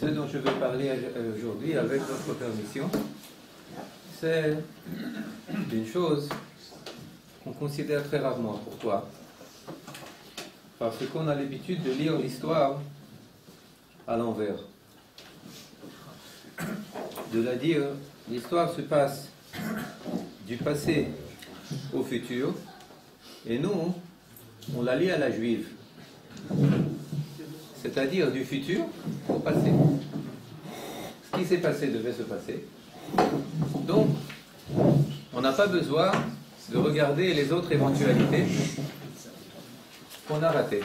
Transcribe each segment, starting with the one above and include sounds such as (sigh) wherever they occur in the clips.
ce dont je veux parler aujourd'hui, avec votre permission, c'est une chose qu'on considère très rarement. Pourquoi? Parce qu'on a l'habitude de lire l'histoire à l'envers. De la dire, l'histoire se passe du passé au futur, et nous, on la lit à la juive. C'est-à-dire du futur au passé. Ce qui s'est passé devait se passer. Donc, on n'a pas besoin de regarder les autres éventualités qu'on a ratées.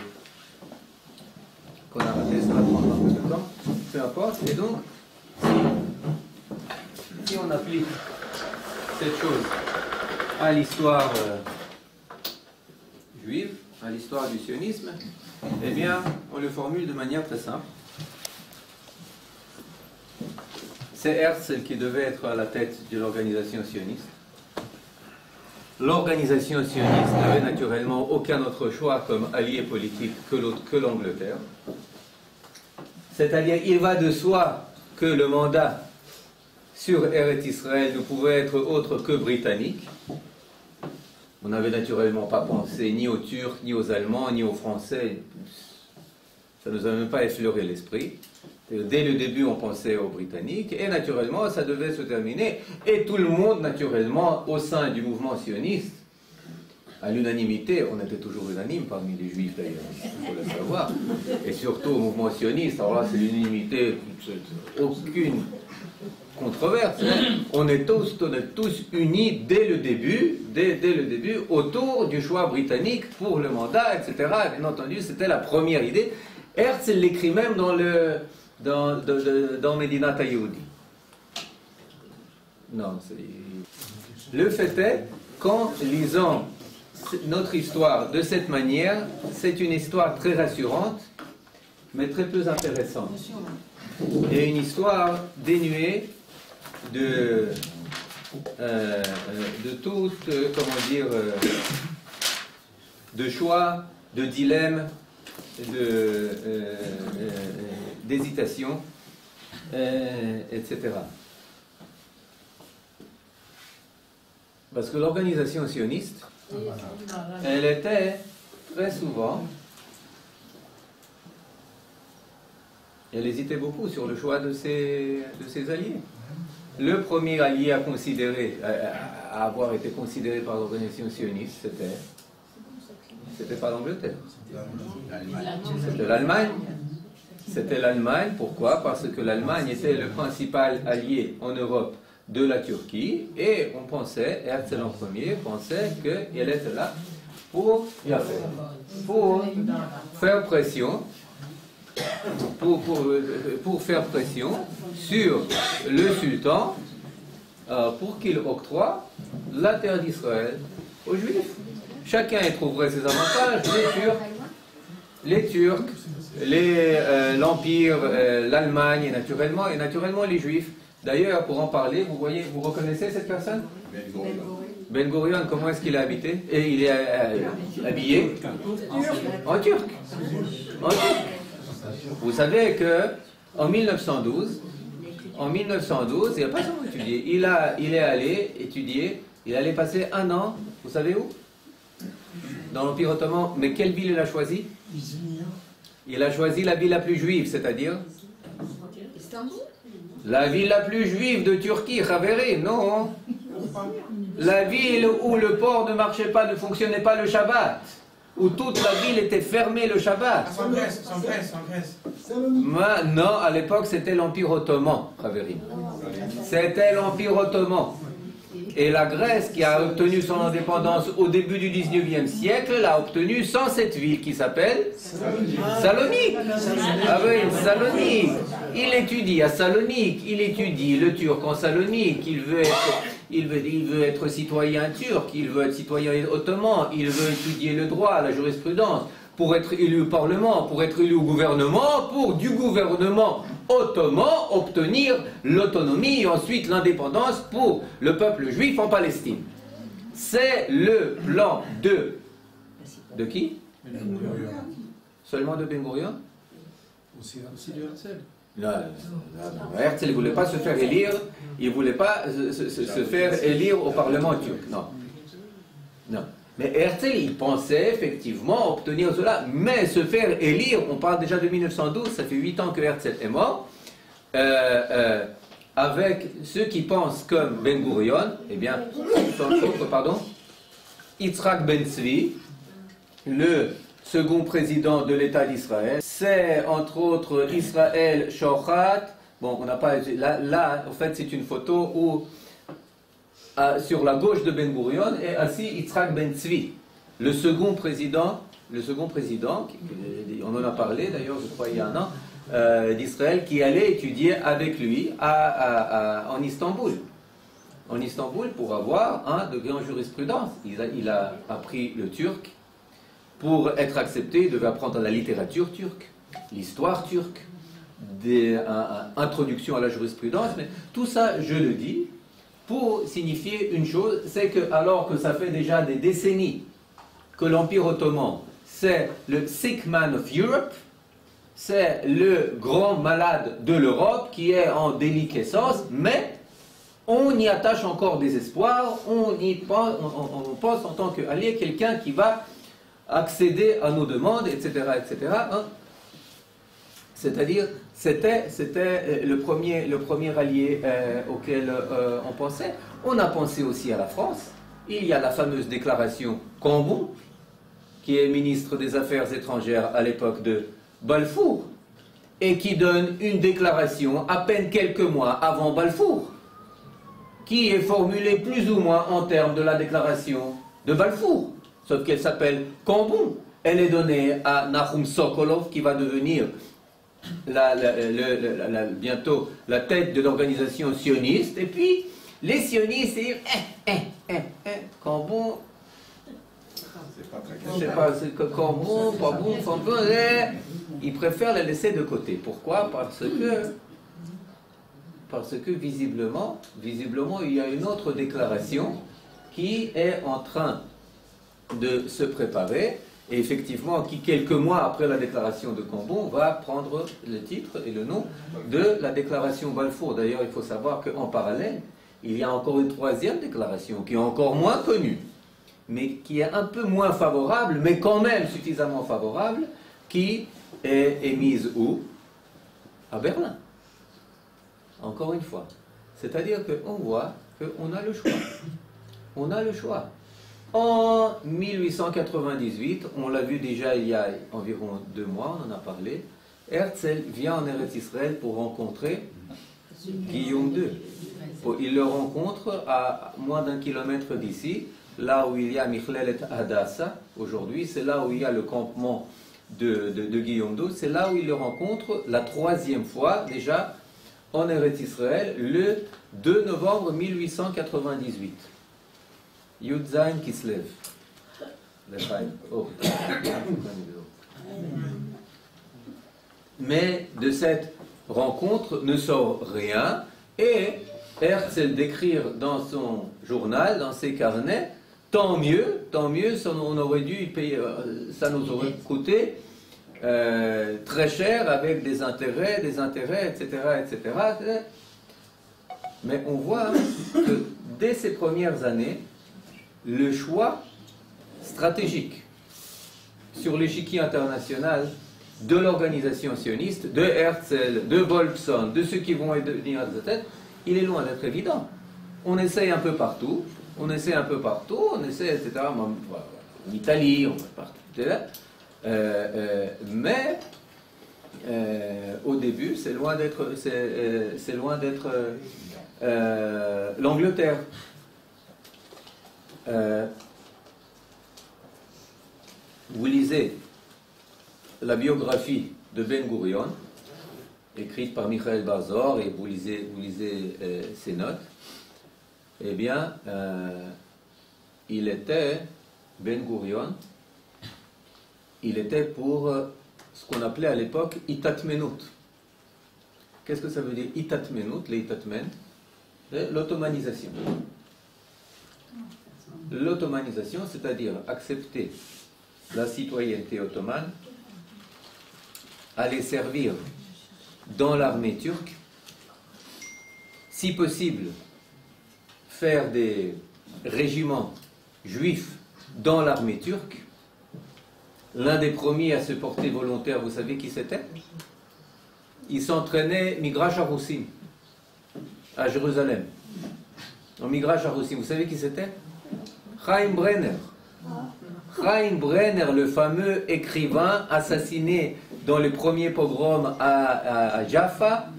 Qu'on a ratées, ça va prendre un peu de temps, peu importe. Et donc, si on applique cette chose à l'histoire euh, juive, à l'histoire du sionisme, eh bien, on le formule de manière très simple. C'est Herzl qui devait être à la tête de l'organisation sioniste. L'organisation sioniste n'avait naturellement aucun autre choix comme allié politique que l'Angleterre. C'est-à-dire, il va de soi que le mandat sur Eretz Israël ne pouvait être autre que britannique. On n'avait naturellement pas pensé ni aux Turcs, ni aux Allemands, ni aux Français. Ça ne nous a même pas effleuré l'esprit. Dès le début, on pensait aux Britanniques, et naturellement, ça devait se terminer. Et tout le monde, naturellement, au sein du mouvement sioniste, à l'unanimité, on était toujours unanime parmi les juifs d'ailleurs, il faut le savoir, et surtout au mouvement sioniste, alors là c'est l'unanimité, aucune controverse. Hein. (clears throat) On est tous, on est tous unis dès le début, dès, dès, le début, autour du choix britannique pour le mandat, etc. Bien entendu, c'était la première idée. Herzl l'écrit même dans le dans, Medina Tayoudi. Non, le fait est qu'en lisant notre histoire de cette manière, c'est une histoire très rassurante, mais très peu intéressante. Et une histoire dénuée de, euh, de tout, euh, comment dire, euh, de choix, de dilemme, d'hésitation, etc. Parce que l'organisation sioniste, elle était très souvent, elle hésitait beaucoup sur le choix de ses alliés. Le premier allié à considérer, avoir été considéré par l'organisation sioniste, c'était? C'était pas l'Angleterre. C'était l'Allemagne. C'était l'Allemagne. Pourquoi? Parce que l'Allemagne était le principal allié en Europe de la Turquie et on pensait, Herzl en premier, pensait qu'elle était là pour, pour faire pression pour, pour, faire pression sur le sultan euh, pour qu'il octroie la terre d'Israël aux Juifs. Chacun y trouverait ses avantages, les Turcs, les Turcs, euh, l'Empire, euh, l'Allemagne, naturellement, et naturellement les Juifs. D'ailleurs, pour en parler, vous voyez, vous reconnaissez cette personne? Ben Gurion, comment est-ce qu'il a habité? Et il est habillé? En turc. En turc. Vous savez que en 1912, en 1912, il n'a pas seulement étudié, il, a, il est allé étudier, il allait passer un an, vous savez où? Dans l'Empire ottoman. Mais quelle ville il a choisi? Il a choisi la ville la plus juive, c'est-à-dire? La ville la plus juive de Turquie, Khaveri, non? La ville où le port ne marchait pas, ne fonctionnait pas le Shabbat où toute la ville était fermée le Shabbat. En Grèce, en Grèce, en Grèce. non, à l'époque c'était l'Empire ottoman, C'était l'Empire ottoman. Et la Grèce, qui a obtenu son indépendance au début du 19e siècle, l'a obtenu sans cette ville qui s'appelle Salonique. Ah oui, Salonique. Il étudie à Salonique, il étudie le turc en Salonique, il veut être, il veut, il veut être citoyen turc, il veut être citoyen ottoman, il veut étudier le droit, la jurisprudence pour être élu au Parlement, pour être élu au gouvernement, pour du gouvernement ottoman obtenir l'autonomie et ensuite l'indépendance pour le peuple juif en Palestine. C'est le plan de... De qui? Seulement de Ben Gurion? Aussi, aussi de Herzl. Non, Herzl ne voulait pas se faire élire, il ne voulait pas se, faire élire au Parlement turc. Non. Non. Mais Herzl, il pensait effectivement obtenir cela, mais se faire élire, on parle déjà de 1912, ça fait 8 ans que Herzl est mort, euh, euh, avec ceux qui pensent comme Ben Gurion, eh bien, pardon, Yitzhak Ben Tzvi, le second président de l'État d'Israël. C'est entre autres Israël Shochat. Bon, on n'a pas. Là, là, en fait, c'est une photo où euh, sur la gauche de Ben Gurion est assis Yitzhak Ben Tzvi, le second président, le second président, on en a parlé d'ailleurs, je crois, il y a un an, euh, d'Israël, qui allait étudier avec lui en Istanbul. En Istanbul pour avoir un degré en jurisprudence. Il a, il a appris le turc, pour être accepté, il devait apprendre la littérature turque, l'histoire turque, des introductions à la jurisprudence, mais tout ça, je le dis, pour signifier une chose, c'est que alors que ça fait déjà des décennies que l'Empire ottoman, c'est le sick man of Europe, c'est le grand malade de l'Europe qui est en déliquescence, mais on y attache encore des espoirs, on, y pense, on, pense en tant qu'allié quelqu'un qui va accéder à nos demandes, etc. etc. Hein. C'est-à-dire, c'était, c'était euh, le, premier, allié euh, auquel euh, on pensait. On a pensé aussi à la France. Il y a la fameuse déclaration Cambon, qui est ministre des Affaires étrangères à l'époque de Balfour, et qui donne une déclaration à peine quelques mois avant Balfour, qui est formulée plus ou moins en termes de la déclaration de Balfour sauf qu'elle s'appelle Cambon. Elle est donnée à Nahum Sokolov, qui va devenir bientôt la tête de l'organisation sioniste. Et puis, les sionistes disent eh, eh, eh, eh, Cambon. Je sais pas, c'est Cambon, pas bon, Cambon, ils préfèrent la laisser de côté. Pourquoi? Parce que parce que visiblement, visiblement, il y a une autre déclaration qui est en train de se préparer, et effectivement, qui quelques mois après la déclaration de Cambon va prendre le titre et le nom de la déclaration Balfour. D'ailleurs, il faut savoir qu'en parallèle, il y a encore une troisième déclaration qui est encore moins connue, mais qui est un peu moins favorable, mais quand même suffisamment favorable, qui est émise où? À Berlin. Encore une fois. C'est-à-dire qu'on voit qu'on a le choix. On a le choix. En 1898, on l'a vu déjà il y a environ deux mois, on en a parlé, Herzl vient en Eretz Israël pour rencontrer Guillaume II. Il le rencontre à moins d'un kilomètre d'ici, là où il y a Michlelet Hadassah, aujourd'hui, c'est là où il y a le campement de, Guillaume II, c'est là où il le rencontre la troisième fois déjà en Eretz Israël, le 2 novembre 1898. Yudzain Kislev. Oh. Mais de cette rencontre ne sort rien et Herzl d'écrire dans son journal, dans ses carnets, tant mieux, tant mieux, ça, on aurait dû payer, euh, ça nous aurait coûté euh, très cher avec des intérêts, des intérêts, etc., etc. Mais on voit que dès ces premières années, le choix stratégique sur l'échiquier international de l'organisation sioniste, de Herzl, de Wolfson, de ceux qui vont devenir à sa tête, il est loin d'être évident. On essaye un peu partout, on essaie un peu partout, on essaie, etc. En Italie, on va partout. Euh, euh, mais euh, au début, c'est loin d'être l'Angleterre. Euh, vous lisez la biographie de Ben Gurion, écrite par Michael Bazor, et vous lisez, euh, ses notes, eh bien, euh, il était, Ben Gurion, il était pour ce qu'on appelait à l'époque Itatmenut. Qu'est-ce que ça veut dire Itatmenut, les Itatmen? L'automanisation l'ottomanisation, c'est-à-dire accepter la citoyenneté ottomane, aller servir dans l'armée turque, si possible, faire des régiments juifs dans l'armée turque. L'un des premiers à se porter volontaire, vous savez qui c'était? Il s'entraînait Migrash Aroussim, à Jérusalem. En Migrash vous savez qui c'était? Chaim Brenner. Chaim Brenner, le fameux écrivain assassiné dans le premier pogrom à, Jaffa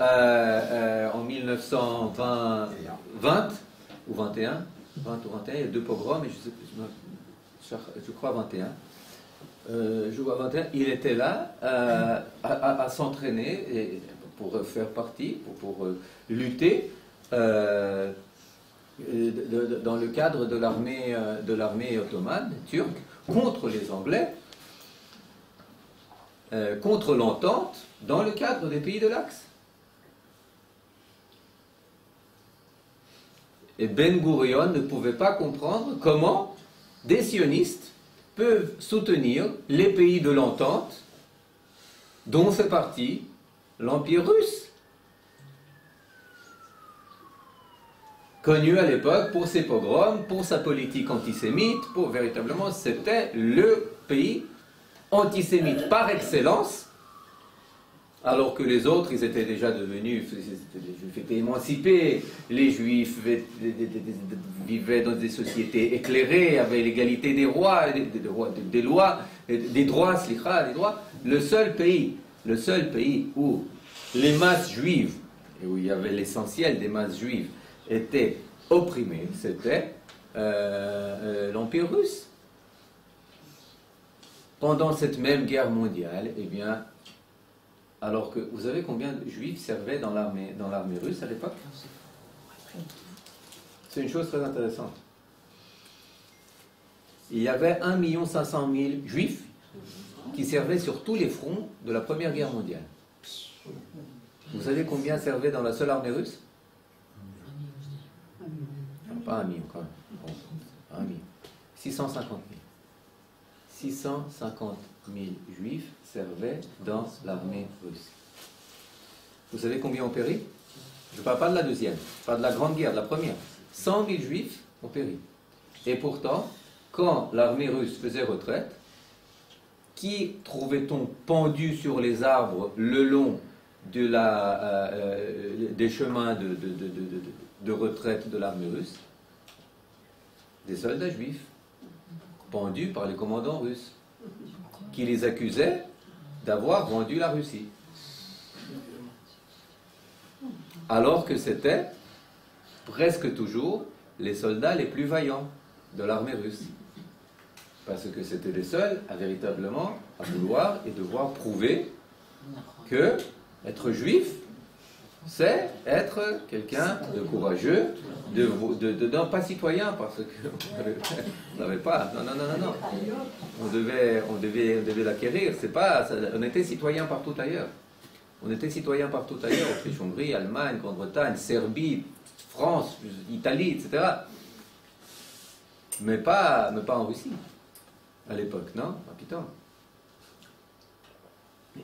euh, euh, en 1920 ou 21, 20 ou 21, il y a deux pogroms, je, crois 21. Euh, je vois 21, il était là à, s'entraîner pour faire partie, pour, lutter dans le cadre de l'armée de l'armée ottomane turque contre les Anglais euh, contre l'entente dans le cadre des pays de l'Axe. Et Ben Gurion ne pouvait pas comprendre comment des sionistes peuvent soutenir les pays de l'entente dont fait partie l'Empire russe. Connu à l'époque pour ses pogroms, pour sa politique antisémite, pour véritablement, c'était le pays antisémite par excellence, alors que les autres, ils étaient déjà devenus, les juifs étaient émancipés, les juifs vivaient dans des sociétés éclairées, avec l'égalité des rois, des, lois, des droits, droits. Le seul pays, le seul pays où les masses juives, et où il y avait l'essentiel des masses juives, étaient opprimées, c'était euh, euh, l'Empire russe pendant cette même guerre mondiale, eh bien, alors que vous savez combien de juifs servaient dans l'armée, dans l'armée russe à l'époque? C'est une chose très intéressante. Il y avait 1 500 000 juifs qui servaient sur tous les fronts de la Première Guerre mondiale. Vous savez combien servaient dans la seule armée russe? Pas un million quand même. un million. 650 000. 650 000 juifs servaient dans l'armée russe. Vous savez combien ont péri? Je ne parle pas de la deuxième, parle de la grande guerre, de la première. 100 000 juifs ont péri. Et pourtant, quand l'armée russe faisait retraite, qui trouvait-on pendu sur les arbres le long de la, euh, euh, des chemins de retraite de l'armée russe Des soldats juifs pendus par les commandants russes, qui les accusaient d'avoir vendu la Russie. Alors que c'était presque toujours les soldats les plus vaillants de l'armée russe. Parce que c'était les seuls à véritablement à vouloir et devoir prouver que être juif, c'est être quelqu'un de courageux, de, non, pas citoyen, parce que (laughs) on n'avait pas. Non, non, non, non. On devait, on devait, on devait l'acquérir. C'est pas, on était citoyen partout ailleurs. On était citoyen partout ailleurs, Autriche, Hongrie, Allemagne, Grande-Bretagne, Serbie, France, Italie, etc. Mais pas, mais pas en Russie, à l'époque, non?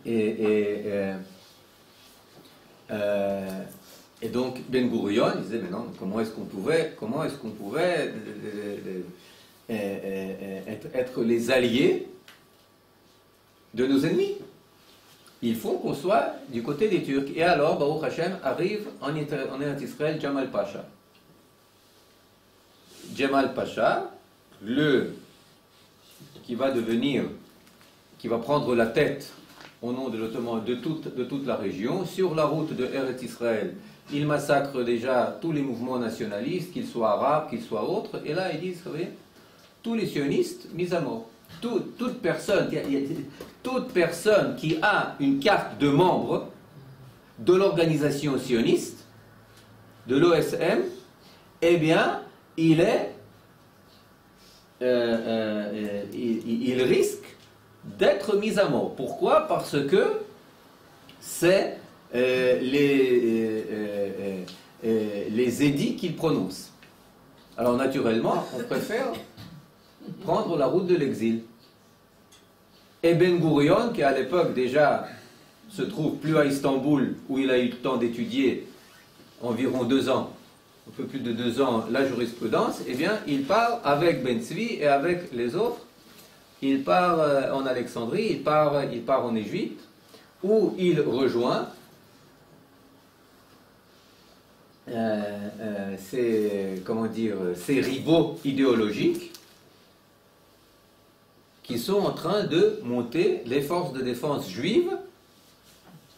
Et, et, et euh, et donc Ben Gurion disait, mais non, comment est-ce qu'on pouvait, comment est-ce qu'on pouvait euh, euh, être, les alliés de nos ennemis? Il faut qu'on soit du côté des Turcs. Et alors, Baruch Hashem arrive en, en Israël Jamal Pasha. Jamal Pasha, le qui va devenir, qui va prendre la tête au nom de de toute, de toute la région. Sur la route de Eretz Israël, ils massacrent déjà tous les mouvements nationalistes, qu'ils soient arabes, qu'ils soient autres. Et là, ils disent, vous voyez, tous les sionistes mis à mort. toute, personne, toute personne qui a une carte de membre de l'organisation sioniste, de l'OSM, eh bien, il est, euh, euh, il risque d'être mis à mort. Pourquoi? Parce que c'est euh, les, euh, euh, les édits qu'il prononce. Alors naturellement, on préfère prendre la route de l'exil. Et Ben Gurion, qui à l'époque déjà se trouve plus à Istanbul, où il a eu le temps d'étudier environ deux ans, un peu plus de deux ans, la jurisprudence, eh bien, il part avec Ben et avec les autres, il part euh, en Alexandrie, il part, il part en Égypte, où il rejoint euh, euh, ses rivaux idéologiques qui sont en train de monter les forces de défense juives,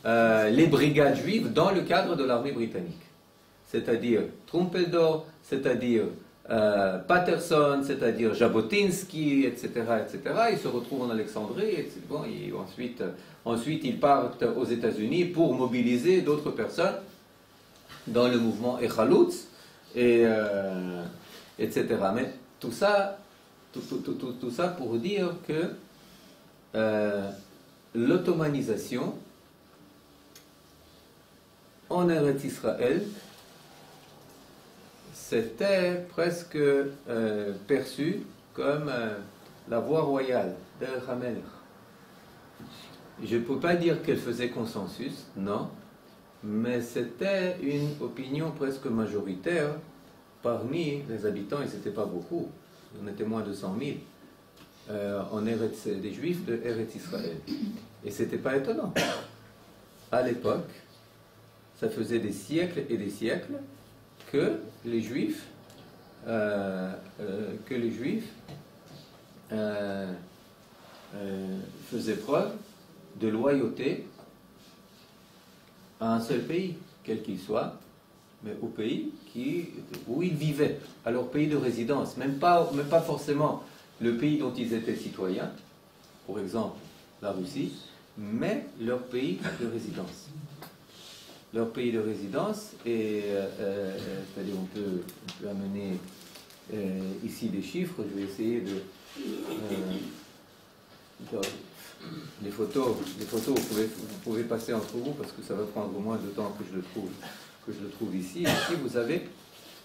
les brigades juives dans le cadre de l'armée britannique. C'est-à-dire Trumpeldor, c'est-à-dire euh, Patterson, c'est-à-dire Jabotinsky, etc., etc. Ils se retrouvent en Alexandrie, et, bon, ensuite, ensuite ils partent aux États-Unis pour mobiliser d'autres personnes dans le mouvement Echalutz, et, euh, etc. Mais tout ça, tout, ça pour dire que euh, l'ottomanisation en Israël c'était presque euh, perçu comme euh, la voie royale d'El Je ne peux pas dire qu'elle faisait consensus, non, mais c'était une opinion presque majoritaire parmi les habitants, et ce n'était pas beaucoup, on était moins de 100 000, euh, en des juifs de Eretz Israël. Et ce n'était pas étonnant. À l'époque, ça faisait des siècles et des siècles que les Juifs, euh, euh, euh, faisaient preuve de loyauté à un seul pays, quel qu'il soit, mais au pays où ils vivaient, à leur pays de résidence, même pas, même pas forcément le pays dont ils étaient citoyens, pour exemple la Russie, mais leur pays de résidence leur pays de résidence, et euh, euh, c'est-à-dire on peut, amener euh, ici des chiffres, je vais essayer de... les photos, les photos vous, pouvez, vous pouvez passer entre vous parce que ça va prendre moins de temps que je le trouve, que je le trouve ici. Ici, vous avez,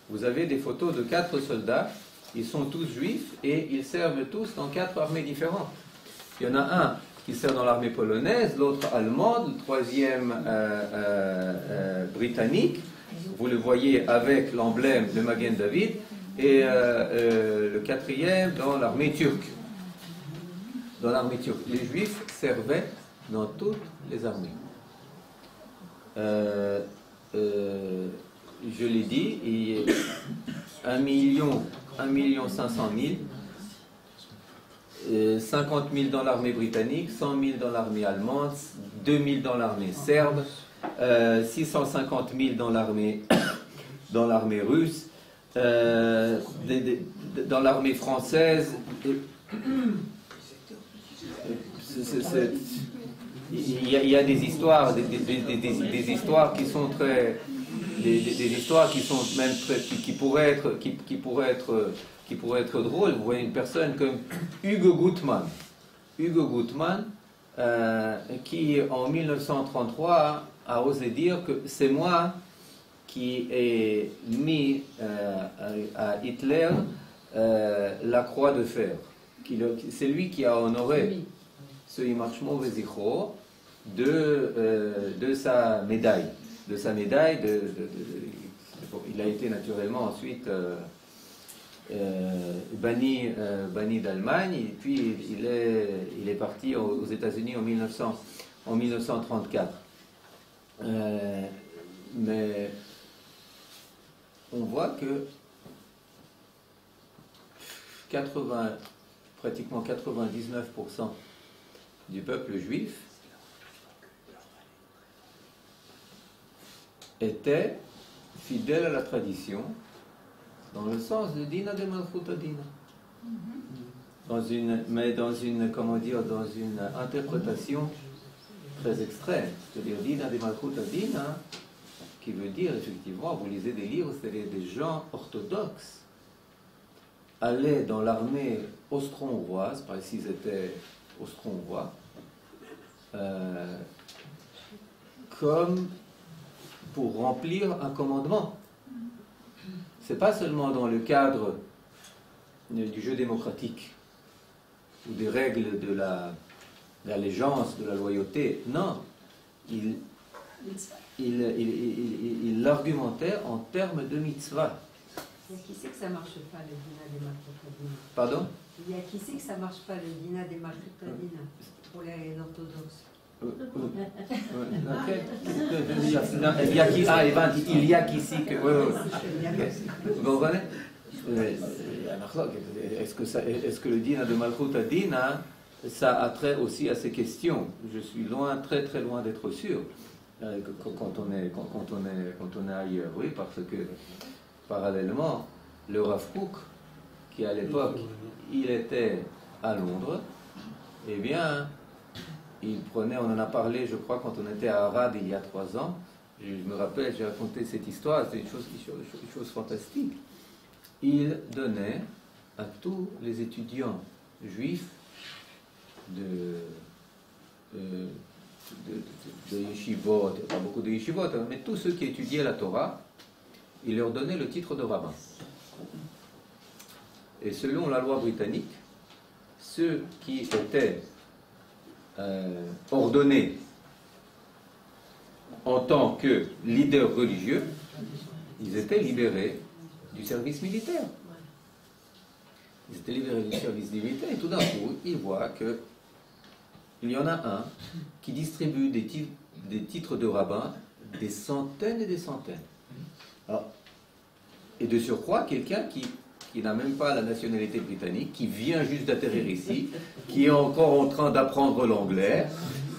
vous avez des photos de quatre soldats. Ils sont tous juifs et ils servent tous dans quatre armées différentes. Il y en a un qui sert dans l'armée polonaise, l'autre allemande, le troisième euh, euh, euh, britannique. Vous le voyez avec l'emblème de Magen David, et le quatrième dans l'armée turque. Dans l'armée turque. Les juifs servaient dans toutes les armées. je l'ai dit, il y a 1 million, 1 million 500 000 50 000 dans l'armée britannique, 100 000 dans l'armée allemande, 2 000 dans l'armée serbe, 650 euh, 000 (coughs) dans l'armée russe, euh, dans l'armée française. (coughs) Il y, a, des histoires, des, histoires qui sont très, des, histoires qui sont même très, qui, pourraient être, qui pourraient être qui pourrait être drôle, vous voyez une personne comme Hugo Gutmann. Hugo Gutmann, euh, qui en 1933 a osé dire que c'est moi qui ai mis euh, à Hitler euh, la croix de fer. C'est lui qui a honoré ce Imachmo Vezichro de, de sa médaille. De sa médaille, de, il a été naturellement ensuite banni, euh, banni d'Allemagne, et puis il est, il est parti aux, États-Unis en, 1900, en 1934. Euh, mais on voit que 80, pratiquement 99% du peuple juif était fidèle à la tradition dans le sens de Dina de Malchuta Dina. Une, mais dans une, comment dire, dans une interprétation très extrême. C'est-à-dire Dina de Malchuta Dina, qui veut dire effectivement, vous lisez des livres, c'est-à-dire des gens orthodoxes allaient dans l'armée austro-hongroise, par ici ils étaient austro-hongrois, euh, comme pour remplir un commandement c'est pas seulement dans le cadre du jeu démocratique ou des règles de l'allégeance, de la loyauté. Non, il, il, il, il argumentait en termes de mitzvah. Qui sait que ça marche pas le dîner des Malkoutadina Pardon? Il y a qui sait que ça marche pas le dîner des Malkoutadina pour les orthodoxes? Euh, euh. Il y a qui, ah, il y a sait que. Vous comprenez Euh, Est-ce que, est-ce que le dîner de Malchut Adina, ça a trait aussi à ces questions Je suis loin, très très loin d'être sûr. euh, Quand on, est, quand, on est, quand on est ailleurs, oui, parce que parallèlement, le Rav Kook, qui à l'époque, il était à Londres, eh bien, il prenait, on en a parlé, je crois, quand on était à Arad il y a trois ans. Je me rappelle, j'ai raconté cette histoire, c'est une chose, fantastique. Il donnait à tous les étudiants juifs de, euh, de, de yeshivot, pas beaucoup de yeshivot, hein, mais tous ceux qui étudiaient la Torah, il leur donnait le titre de rabbin. Et selon la loi britannique, ceux qui étaient euh, ordonnés en tant que leaders religieux, ils étaient libérés du service militaire. Ils étaient libérés du service militaire et tout d'un coup, ils voient que il y en a un qui distribue des titres, de rabbin des centaines et des centaines. Et de surcroît, quelqu'un qui, qui n'a même pas la nationalité britannique, qui vient juste d'atterrir ici, qui est encore en train d'apprendre l'anglais.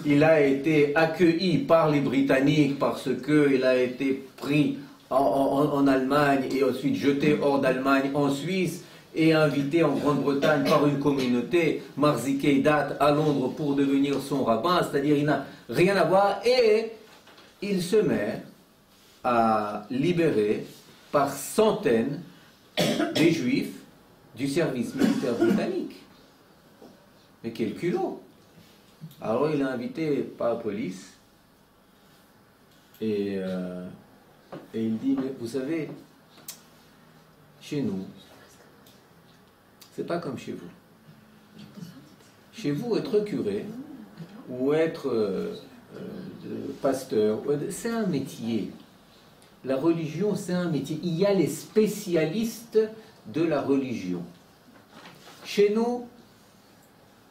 Il a été accueilli par les Britanniques parce qu'il a été pris en, Allemagne et ensuite jeté hors d'Allemagne en Suisse et invité en Grande-Bretagne par une communauté, Marzikei date à Londres pour devenir son rabbin, c'est-à-dire il n'a rien à voir et il se met à libérer par centaines (coughs) des juifs du service militaire britannique. Mais quel culot Alors il est invité par la police et, euh, et il dit, mais vous savez, chez nous, c'est pas comme chez vous. Chez vous, être curé ou être euh, euh, pasteur, c'est un métier. La religion, c'est un métier. Il y a les spécialistes de la religion. Chez nous,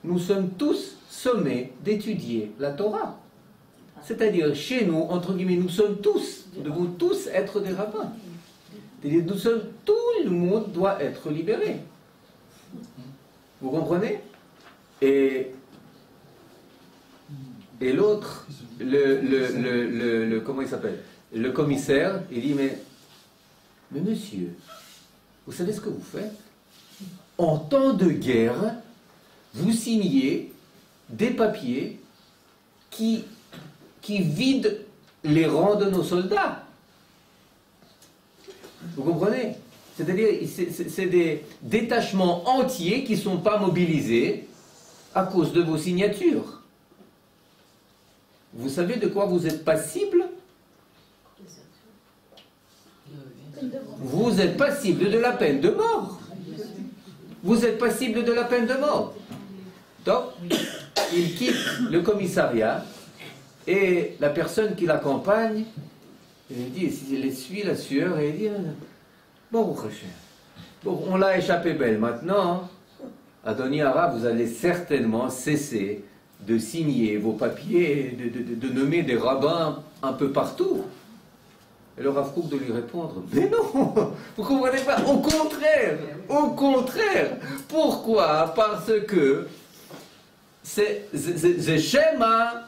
nous sommes tous sommés d'étudier la Torah. C'est-à-dire, chez nous, entre guillemets, nous sommes tous, nous devons tous être des rabbins. C'est-à-dire, nous sommes, tout le monde doit être libéré. Vous comprenez? Et, l'autre, le- comment il s'appelle? Le commissaire, il dit, mais, mais monsieur, vous savez ce que vous faites? En temps de guerre, vous signez des papiers qui, qui vident les rangs de nos soldats. Vous comprenez? C'est-à-dire, c'est- des détachements entiers qui ne sont pas mobilisés à cause de vos signatures. Vous savez de quoi vous êtes passible Vous êtes passible de la peine de mort. Vous êtes passible de la peine de mort. Donc, il quitte le commissariat et la personne qui l'accompagne, il dit, il essuie la sueur et il dit, bon, bon, on l'a échappé belle maintenant. Adoni Ara, vous allez certainement cesser de signer vos papiers, de- de- de nommer des rabbins un peu partout. Et le Rav Kook de lui répondre, mais non, vous comprenez pas, au contraire, au contraire. Pourquoi? Parce que c'est schéma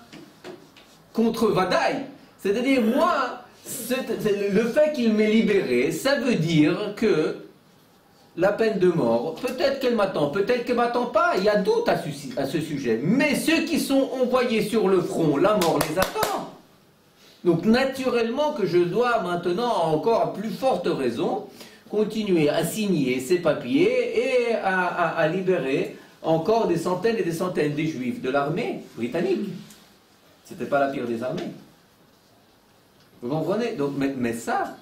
contre Vadaï. C'est-à-dire, moi, le fait qu'il m'ait libéré, ça veut dire que la peine de mort, peut-être qu'elle m'attend, peut-être qu'elle m'attend pas, il y a doute à ce sujet. Mais ceux qui sont envoyés sur le front, la mort les attend. Donc naturellement que je dois maintenant, encore à plus forte raison, continuer à signer ces papiers et à, libérer encore des centaines et des centaines de juifs de l'armée britannique. C'était pas la pire des armées. Vous comprenez? Donc, mais, ça,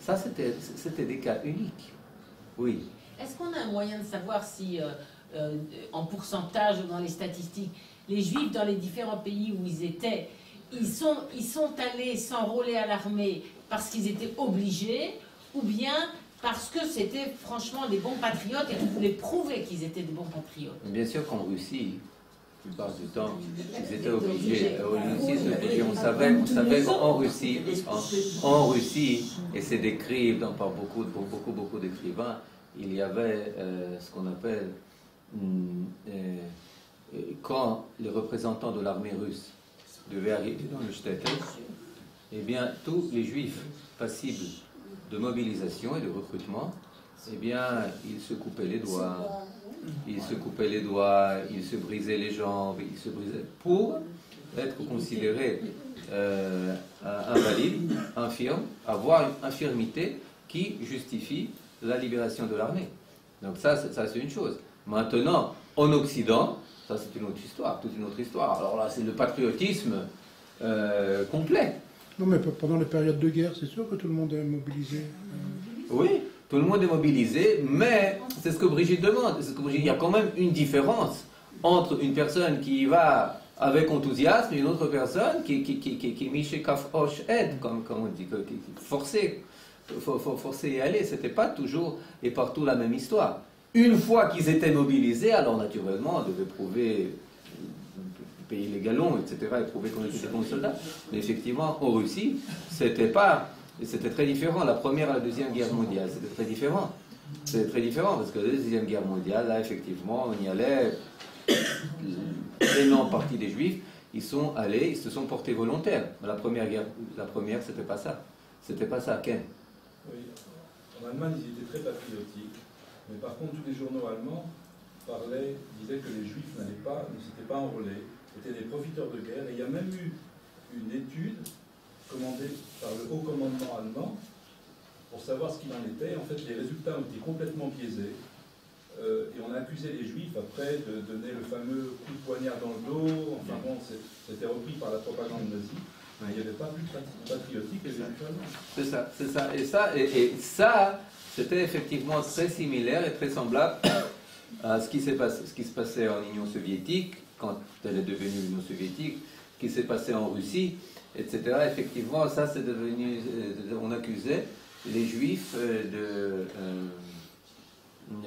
ça c'était c'était des cas uniques. Oui. Est-ce qu'on a un moyen de savoir si, euh, euh, en pourcentage ou dans les statistiques, les juifs dans les différents pays où ils étaient, ils sont, ils sont allés s'enrôler à l'armée parce qu'ils étaient obligés, ou bien parce que c'était franchement des bons patriotes et qu'ils voulaient prouver qu'ils étaient des bons patriotes. Bien sûr qu'en Russie, la plupart du temps, ils étaient obligés. En Russie, obligés. On savait, on savait qu'en Russie, en, en Russie, et c'est décrit dans- par beaucoup, pour beaucoup, beaucoup d'écrivains, il y avait euh, ce qu'on appelle, hum, euh, euh, quand les représentants de l'armée russe devaient arriver dans le Shtetl, eh bien, tous les juifs passibles de mobilisation et de recrutement, eh bien, ils se coupaient les doigts, ils se coupaient les doigts, ils se brisaient les jambes, ils se brisaient pour être considérés euh, invalides, infirmes, avoir une infirmité qui justifie la libération de l'armée. Donc ça, ça c'est une chose. Maintenant, en Occident, ça c'est une autre histoire, toute une autre histoire. Alors là, c'est le patriotisme euh, complet. Non, mais pe- pendant les périodes de guerre, c'est sûr que tout le monde est mobilisé. Oui, tout le monde est mobilisé, mais c'est ce que Brigitte demande. c'est ce que Brigitte- il y a quand même une différence entre une personne qui y va avec enthousiasme et une autre personne qui, qui, qui, qui, qui est ed, comme, comme on dit, que- qui, qui- forcé, for- for- forcé y aller. C'était pas toujours et partout la même histoire. Une fois qu'ils étaient mobilisés, alors naturellement, on devait prouver, euh, payer les galons, etc., et prouver qu'on était bons soldats. Mais effectivement, en Russie, c'était pas, c'était très différent. La première et la deuxième guerre mondiale, c'était très différent. C'était très différent parce que la deuxième guerre mondiale, là, effectivement, on y allait. L'énorme partie des juifs, ils sont allés, ils se sont portés volontaires. La première guerre, la première, c'était pas ça. C'était pas ça, Ken. Oui. En Allemagne, ils étaient très patriotiques. Mais par contre, tous les journaux allemands parlaient, disaient que les juifs n'allaient pas, ne s'étaient pas enrôlés, étaient des profiteurs de guerre. Et il y a même eu une étude commandée par le haut commandement allemand pour savoir ce qu'il en était. En fait, les résultats ont été complètement biaisés. Euh, et on a accusé les juifs après de donner le fameux coup de poignard dans le dos. Enfin bon, c'était repris par la propagande nazie. Il n'y avait pas plus de patri- patriotique que les. C'est ça, c'est ça. Et ça, et, et ça c'était effectivement très similaire et très semblable à ce qui, se passait en Union soviétique, quand elle est devenue l'Union soviétique, ce qui s'est passé en Russie, etc. Effectivement, ça, c'est devenu. euh, On accusait les juifs euh, de.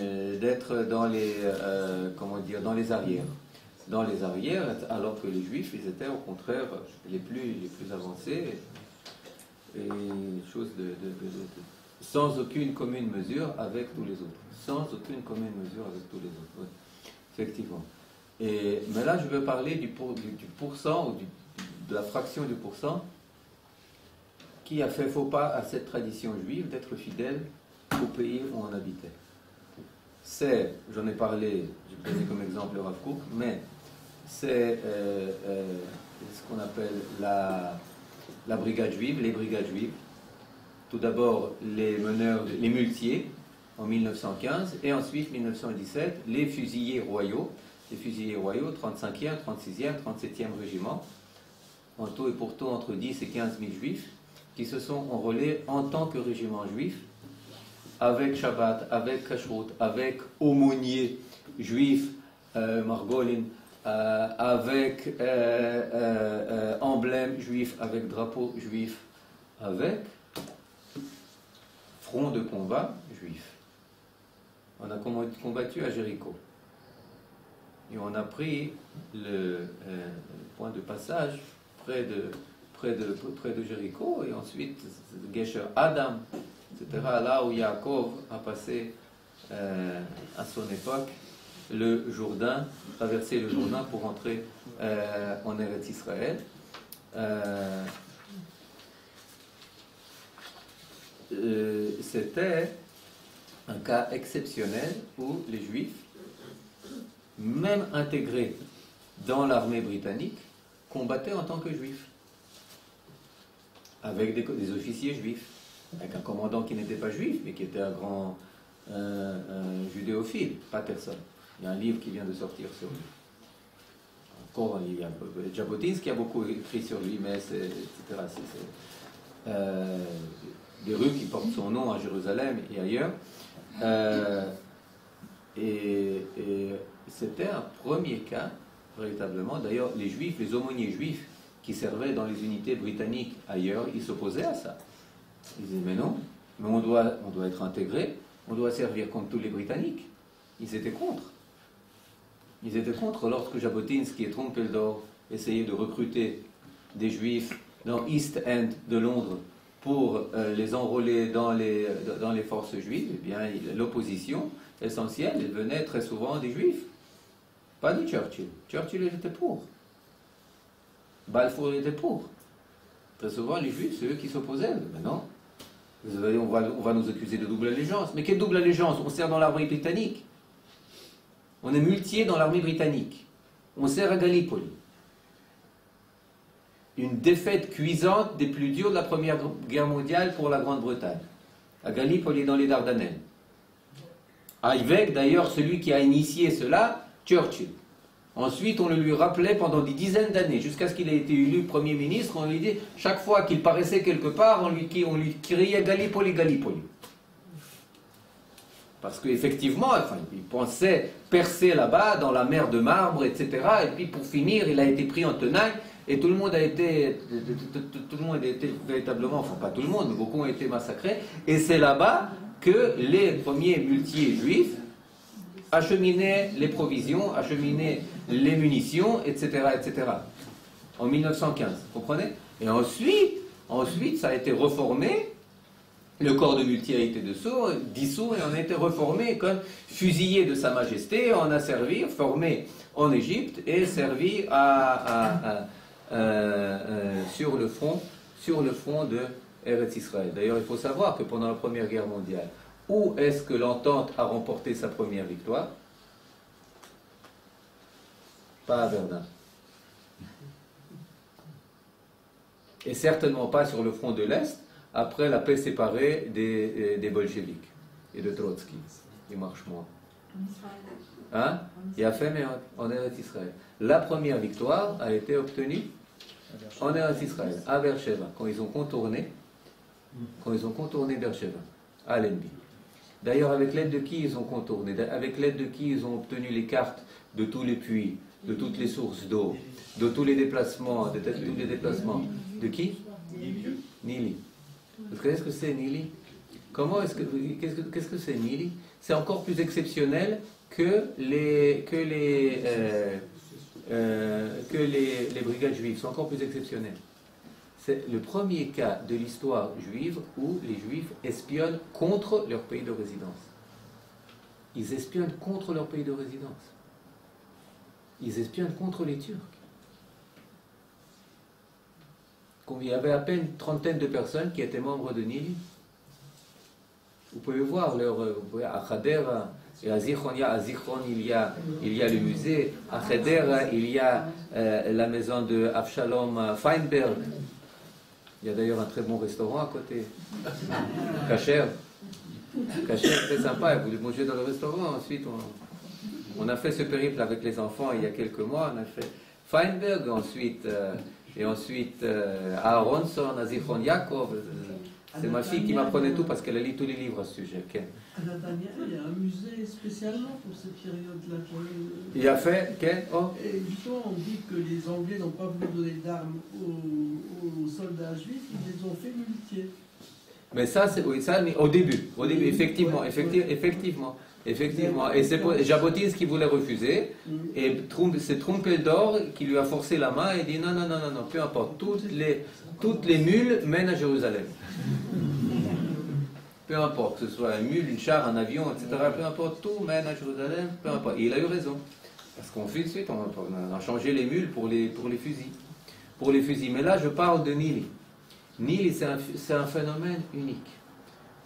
euh, d'être dans les comment dire dans les arrières dans les arrières alors que les juifs ils étaient au contraire les plus plus avancés et chose de- sans aucune commune mesure avec tous les autres. Sans aucune commune mesure avec tous les autres. Effectivement. Et, mais là, je veux parler du, pour- du, du pourcent, ou de la fraction du pourcent qui a fait faux pas à cette tradition juive d'être fidèle au pays où on habitait. C'est, j'en ai parlé, j'ai donné comme exemple le Rav Kook, mais c'est euh, euh, ce qu'on appelle la brigade juive, les brigades juives. Tout d'abord les meneurs, les muletiers en 1915 et ensuite 1917 les fusiliers royaux, les fusiliers royaux 35e, 36e, 37e régiment, en tout et pour tout entre 10 et 15 000 juifs qui se sont enrôlés en tant que régiment juif avec Shabbat, avec Kashrut, avec aumônier juif, euh, Margolin, euh, avec euh, euh, euh, emblème juif, avec drapeau juif, avec front de combat juif. On a combat- combattu à Jéricho. Et on a pris le, euh, point de passage près de, près de, près de Jéricho et ensuite Gesher Adam, etc. Là où Yaakov a passé euh, à son époque le Jourdain, traverser le Jourdain pour entrer euh, en Eretz Israël. Euh, euh, C'était un cas exceptionnel où les Juifs, même intégrés dans l'armée britannique, combattaient en tant que Juifs, avec des, officiers juifs, avec un commandant qui n'était pas juif, mais qui était un grand euh, un judéophile. Il y a un livre qui vient de sortir sur lui. Encore, il y a Jabotinsky a beaucoup écrit sur lui, mais etc. Euh, des rues qui portent son nom à Jérusalem et ailleurs. Euh, et, c'était un premier cas, véritablement. D'ailleurs, les juifs, les aumôniers juifs qui servaient dans les unités britanniques ailleurs, ils s'opposaient à ça. Ils disaient mais non, mais on doit, on doit être intégré, on doit servir comme tous les Britanniques. Ils étaient contre. Ils étaient contre lorsque Jabotinsky et Trumpeldor essayaient de recruter des juifs dans East End de Londres pour euh, les enrôler dans les, dans les forces juives, eh bien, l'opposition essentielle elle venait très souvent des juifs. Pas de Churchill. Churchill était pour. Balfour était pour. Très souvent, les juifs, c'est eux qui s'opposaient. Allez- on, va, on va nous accuser de double allégeance. Mais quelle double allégeance? On sert dans l'armée britannique. On est muletier dans l'armée britannique. On sert à Gallipoli. Une défaite cuisante des plus dures de la Première Guerre mondiale pour la Grande-Bretagne. À Gallipoli, dans les Dardanelles. Avec d'ailleurs celui qui a initié cela, Churchill. Ensuite, on le lui rappelait pendant des dizaines d'années, jusqu'à ce qu'il ait été élu Premier ministre. On lui dit, chaque fois qu'il paraissait quelque part, on lui, on lui criait Gallipoli, Gallipoli. Parce qu'effectivement, enfin, il pensait percer là-bas, dans la mer de marbre, etc. Et puis pour finir, il a été pris en tenaille et tout le monde a été, tout le monde a été véritablement, enfin pas tout le monde, mais beaucoup ont été massacrés. Et c'est là-bas que les premiers muletiers juifs acheminaient les provisions, acheminaient les munitions, etc., etc. En 1915, vous comprenez? Et ensuite, ensuite, ça a été reformé. Le corps de muletier a été dissous, et on a été reformé comme fusillé de Sa Majesté. On a servi, formé en Égypte et servi à, sur le front, sur le front de Eretz Israël. D'ailleurs, il faut savoir que pendant la Première Guerre mondiale, où est-ce que l'entente a remporté sa première victoire? Pas à Verdun. Et certainement pas sur le front de l'Est, après la paix séparée des, des bolcheviks et de Trotsky. Il marche moins. Hein? Il a fait, mais en Israël. La première victoire a été obtenue en Eretz Israël, à Beersheba, quand ils ont contourné, quand ils ont contourné Beersheba, à Allenby. D'ailleurs, avec l'aide de qui ils ont contourné? Avec l'aide de qui ils ont obtenu les cartes de tous les puits, de toutes les sources d'eau, de tous les déplacements, de tous les déplacements? De qui? Nili. Vous savez ce que c'est Nili? Comment est-ce que qu'est-ce que c'est Nili? C'est encore plus exceptionnel que les que les euh, euh, que les, brigades juives. C'est encore plus exceptionnel. C'est le premier cas de l'histoire juive où les juifs espionnent contre leur pays de résidence. Ils espionnent contre leur pays de résidence. Ils espionnent contre les Turcs. Il y avait à peine trentaine de personnes qui étaient membres de Nili. Vous pouvez voir leur, euh, à Hadera et à Zichron, il y a, il y a, le musée. À Hadera, il y a euh, la maison de Avshalom Feinberg. Il y a d'ailleurs un très bon restaurant à côté. Kacher. Kacher, très sympa. Vous voulez manger dans le restaurant. Ensuite, on, a fait ce périple avec les enfants il y a quelques mois. On a fait Feinberg, ensuite, euh, et ensuite euh, Aronson, à Zichron Yaakov. Euh, C'est ma fille qui m'apprenait tout parce qu'elle lu tous les livres à ce sujet. À il y a un musée spécialement pour cette période-là. Il a fait, Ken Oh, Et justement, on dit que les Anglais n'ont pas voulu donner d'armes aux, aux soldats juifs, ils les ont fait muletiers. Mais ça, c'est oui, ça, mais au début, au début, effectivement, effectivement, effectivement, effectivement. Et c'est Jabotinsky qui voulait refuser, et Trump- c'est Trumpeldor qui lui a forcé la main et dit non, non, non, non, non, peu importe, toutes les, toutes les mules mènent à Jérusalem. (laughs) Peu importe, que ce soit un mule, une char, un avion, etc. Peu importe, tout mène à Jérusalem, peu importe. Et il a eu raison. Parce qu'on fait de suite, on a, changé les mules pour les, pour les fusils. Pour les fusils. Mais là, je parle de Nili. Nili, c'est un, un phénomène unique.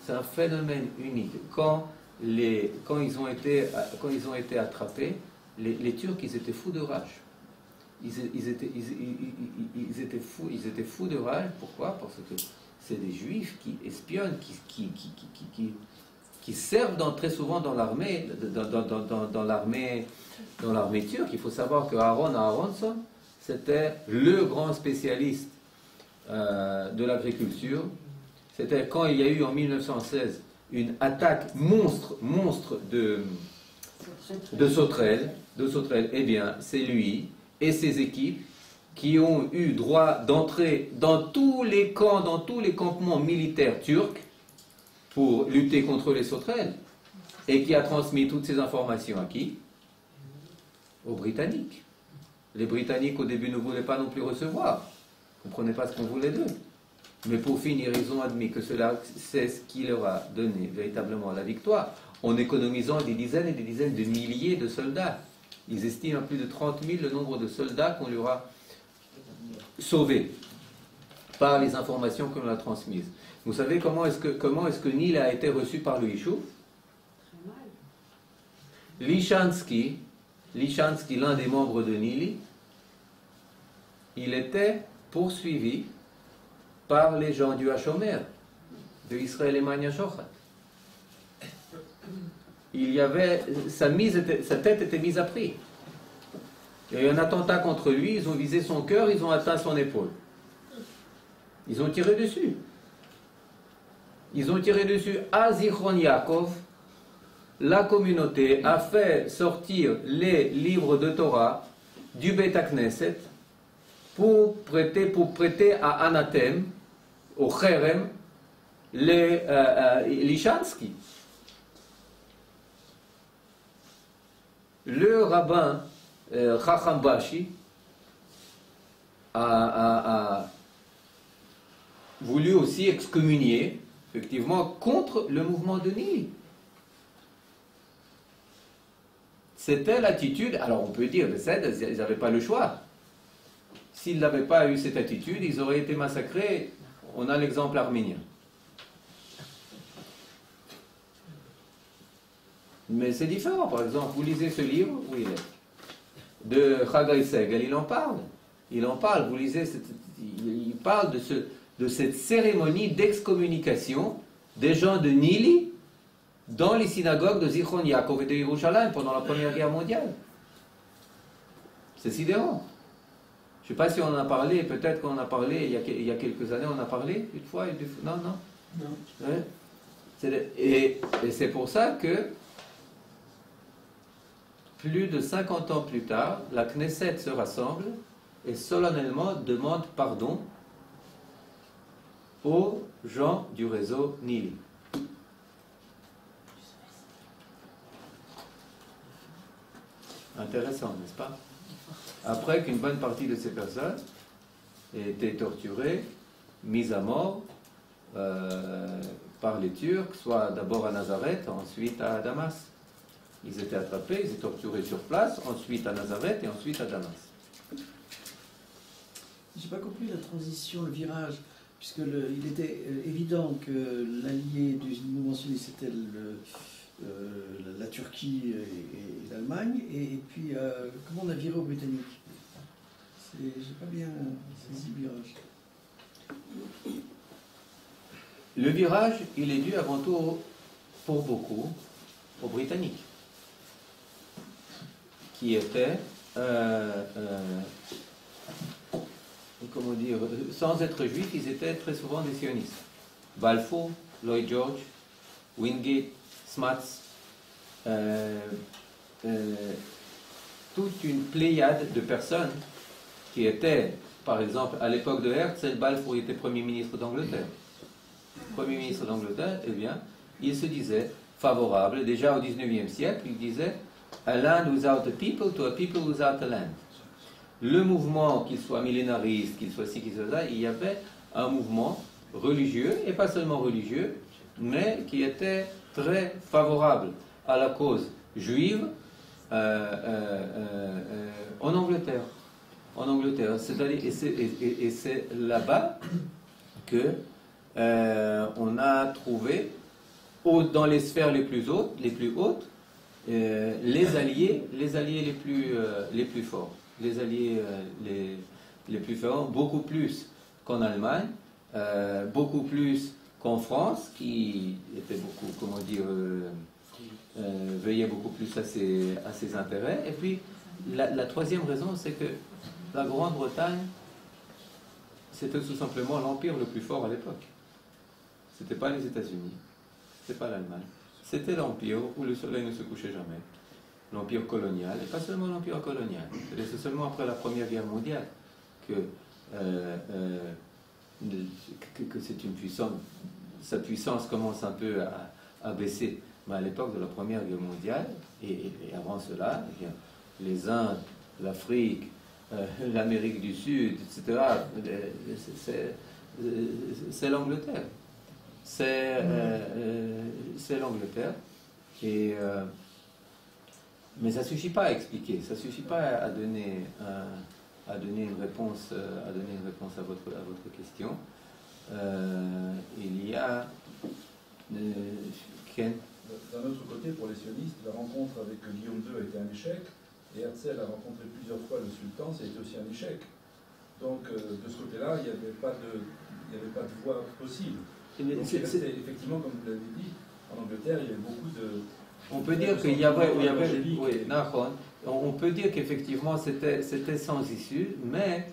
C'est un phénomène unique. Quand, les, quand, ils, ont été, quand ils ont été attrapés, les, les Turcs, ils étaient fous de rage. Ils, étaient, ils étaient fous, ils étaient fous de rage. Pourquoi? Parce que c'est des juifs qui espionnent, qui, servent dans- très souvent dans l'armée, dans l'armée, dans l'armée turque. Il faut savoir que Aaron Aronson, c'était le grand spécialiste euh, de l'agriculture. C'était quand il y a eu en 1916 une attaque monstre, monstre de, de sauterelles, de sauterelles. Eh bien, c'est lui et ses équipes qui ont eu droit d'entrer dans tous les camps, dans tous les campements militaires turcs pour lutter contre les sauterelles, et qui a transmis toutes ces informations à qui? Aux Britanniques. Les Britanniques au début ne voulaient pas non plus recevoir, ne comprenaient pas ce qu'on voulait d'eux. Mais pour finir, ils ont admis que cela, c'est ce qui leur a donné véritablement la victoire, en économisant des dizaines et des dizaines de milliers de soldats. Ils estiment à plus de 30 000 le nombre de soldats qu'on leur a sauvés par les informations qu'on leur a transmises. Vous savez comment est-ce que, comment que a été reçu par le mal. Lishansky, Lishansky, l'un des membres de Nili, il était poursuivi par les gens du Hachomer, de Israël et Shochat. Il y avait, sa tête était mise à prix. Il y a eu un attentat contre lui, ils ont visé son cœur, ils ont atteint son épaule. Ils ont tiré dessus. Ils ont tiré dessus à Zichron Yaakov, la communauté a fait sortir les livres de Torah du Beth Knesset pour prêter, pour prêter à anathème, au Cherem, les euh, euh. Le rabbin Chacham Bashi a, voulu aussi excommunier, effectivement, contre le mouvement de Nil. C'était l'attitude, alors on peut dire, ils n'avaient pas le choix. S'ils n'avaient pas eu cette attitude, ils auraient été massacrés. On a l'exemple arménien. Mais c'est différent. Par exemple, vous lisez ce livre, où il est De Chagai Segal, il en parle. Il en parle. Vous lisez, il parle de, ce, de cette cérémonie d'excommunication des gens de Nili dans les synagogues de Zichron Yaakov et de Yerushalayim pendant la Première Guerre mondiale. C'est sidérant. Je ne sais pas si on en a parlé, peut-être qu'on en a parlé il y a, que- il y a quelques années, on en a parlé une fois, une fois- non, non Non. Ouais. Et, et c'est pour ça que plus de 50 ans plus tard, la Knesset se rassemble et solennellement demande pardon aux gens du réseau Nil. Intéressant, n'est-ce pas? Après qu'une bonne partie de ces personnes aient été torturées, mises à mort, euh, par les Turcs, soit d'abord à Nazareth, ensuite à Damas. Ils étaient attrapés, ils étaient torturés sur place, ensuite à Nazareth et ensuite à Damas. J'ai pas compris la transition, le virage, puisque le- il était euh, évident que l'allié du mouvement sioniste c'était euh, la, Turquie et, et l'Allemagne, et, et puis euh, comment on a viré aux Britanniques J'ai pas bien saisi le virage. Le virage, il est dû avant tout, pour beaucoup, aux Britanniques, qui étaient, euh, euh, comment dire, sans être juifs, ils étaient très souvent des sionistes. Balfour, Lloyd George, Wingate, Smuts, euh, toute une pléiade de personnes qui étaient, par exemple, à l'époque de Herzl, Balfour était Premier ministre d'Angleterre. Premier ministre d'Angleterre, eh bien, il se disait favorable, déjà au 19e siècle, il disait A land without a people to a people without a land. Le mouvement, qu'il soit millénariste, qu'il soit ci, qu'il soit ça, il y avait un mouvement religieux, et pas seulement religieux, mais qui était très favorable à la cause juive euh, euh, euh, en Angleterre. En Angleterre, c'est-à-dire, et c'est, là-bas que on a trouvé dans les sphères les plus hautes, les plus hautes, euh, les alliés, les alliés les plus, euh, les plus forts, les alliés euh, les, les plus forts, beaucoup plus qu'en Allemagne, beaucoup plus qu'en France, qui était beaucoup, comment dire, veillait beaucoup plus à ses, à ses intérêts. Et puis, la, la troisième raison, c'est que la Grande-Bretagne, c'était tout simplement l'empire le plus fort à l'époque. C'était pas les États-Unis, c'était pas l'Allemagne. C'était l'empire où le soleil ne se couchait jamais. L'empire colonial, et pas seulement l'empire colonial. C'est seulement après la Première Guerre mondiale que, euh, euh, que, que c'est une puissance, sa puissance commence un peu à, baisser. Mais à l'époque de la Première Guerre mondiale, et, avant cela, eh les Indes, l'Afrique, euh, l'Amérique du Sud, etc., c'est l'Angleterre. C'est euh, euh, c'est l'Angleterre. Et, euh, mais ça ne suffit pas à expliquer, ça ne suffit pas à donner, une, réponse, à votre, votre question. Il y a. D'un autre côté, pour les sionistes, la rencontre avec Guillaume II a été un échec, et Herzl a rencontré plusieurs fois le sultan, ça a été aussi un échec. Donc, de ce côté-là, il n'y avait pas de voie possible. C'est- effectivement, comme vous l'avez dit, en Angleterre, il y avait beaucoup de. On peut dire qu'il y avait, il y avait Angélique. oui, Nahon. on peut dire qu'effectivement c'était c'était sans issue, mais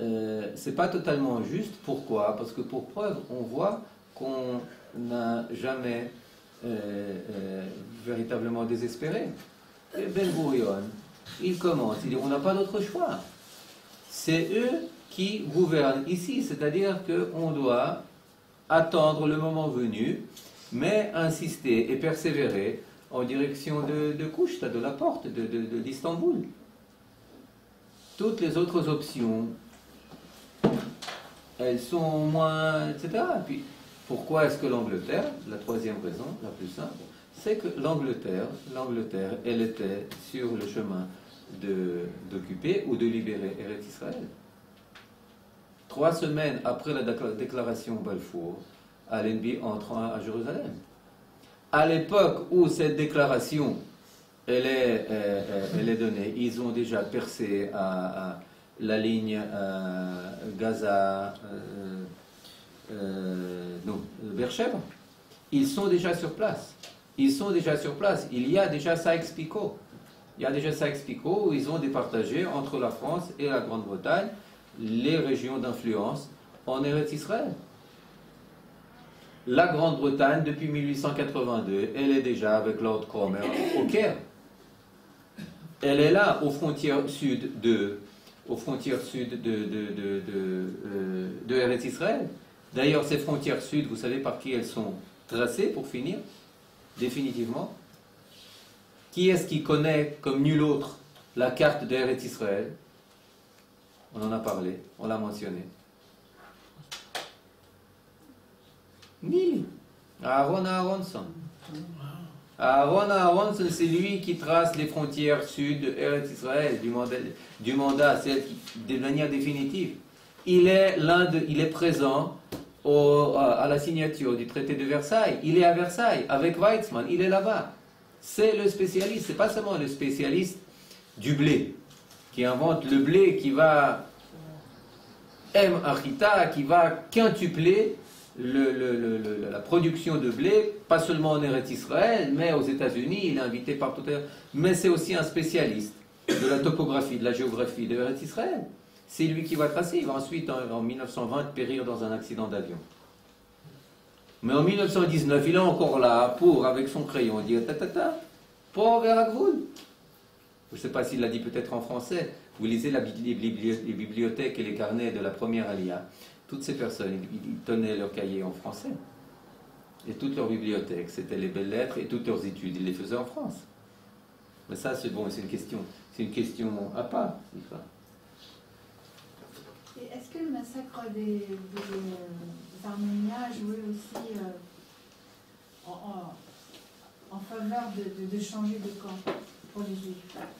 euh, c'est pas totalement juste. Pourquoi? Parce que pour preuve, on voit qu'on n'a jamais euh, euh, véritablement désespéré. Et Ben Gurion, il commence, il dit on n'a pas d'autre choix. C'est eux qui gouvernent ici, c'est-à-dire qu'on doit attendre le moment venu, mais insister et persévérer en direction de, de de la porte de. Toutes les autres options, elles sont moins, etc. Puis, pourquoi est-ce que l'Angleterre, la troisième raison, la plus simple, c'est que l'Angleterre, l'Angleterre, elle était sur le chemin d'occuper ou de libérer Eretz Israël. Trois semaines après la décla- déclaration Balfour, Allenby entre à Jérusalem. À l'époque où cette déclaration elle est, euh, euh, elle est donnée, ils ont déjà percé la ligne euh, Gaza, euh, non. Ils sont déjà sur place. Ils sont déjà sur place. Il y a déjà Sykes-Picot. Il y a déjà Sykes-Picot où ils ont départagé entre la France et la Grande-Bretagne les régions d'influence en Eretz Israël. La Grande-Bretagne, depuis 1882, elle est déjà avec Lord Cromer au Caire. Elle est là, aux frontières sud de, aux frontières sud de, euh, de Eretz Israël. D'ailleurs, ces frontières sud, vous savez par qui elles sont tracées pour finir, définitivement Qui est-ce qui connaît comme nul autre la carte de Eretz Israël? On en a parlé, on l'a mentionné. Mille. Aaron Aronson. Aaron Aronson, c'est lui qui trace les frontières sud de Eretz Israël, du mandat, du mandat celle qui, de manière définitive. Il est, de, il est présent au- à la signature du traité de Versailles. Il est à Versailles avec Weizmann, il est là-bas. C'est le spécialiste, c'est pas seulement le spécialiste du blé, qui invente le blé qui va M. Achita, qui va quintupler le- le- le- le- la production de blé, pas seulement en Eretz Israël, mais aux États-Unis, il est invité partout ailleurs. Mais c'est aussi un spécialiste de la topographie, de la géographie de Eretz Israël. C'est lui qui va tracer. Il va ensuite, en, en 1920, périr dans un accident d'avion. Mais en 1919, il est encore là pour, avec son crayon, dire ta ta ta, Agvoul. Je ne sais pas s'il l'a dit peut-être en français. Vous lisez les bibli- les bibliothèques et les carnets de la première Alia. Toutes ces personnes, ils, tenaient leurs cahiers en français. Et toutes leurs bibliothèques, c'était les belles lettres et toutes leurs études, ils les faisaient en France. Mais ça, c'est bon, c'est une question, c'est une question à part. Est-ce que le massacre des, Arméniens a joué aussi euh, en, faveur de, changer de camp?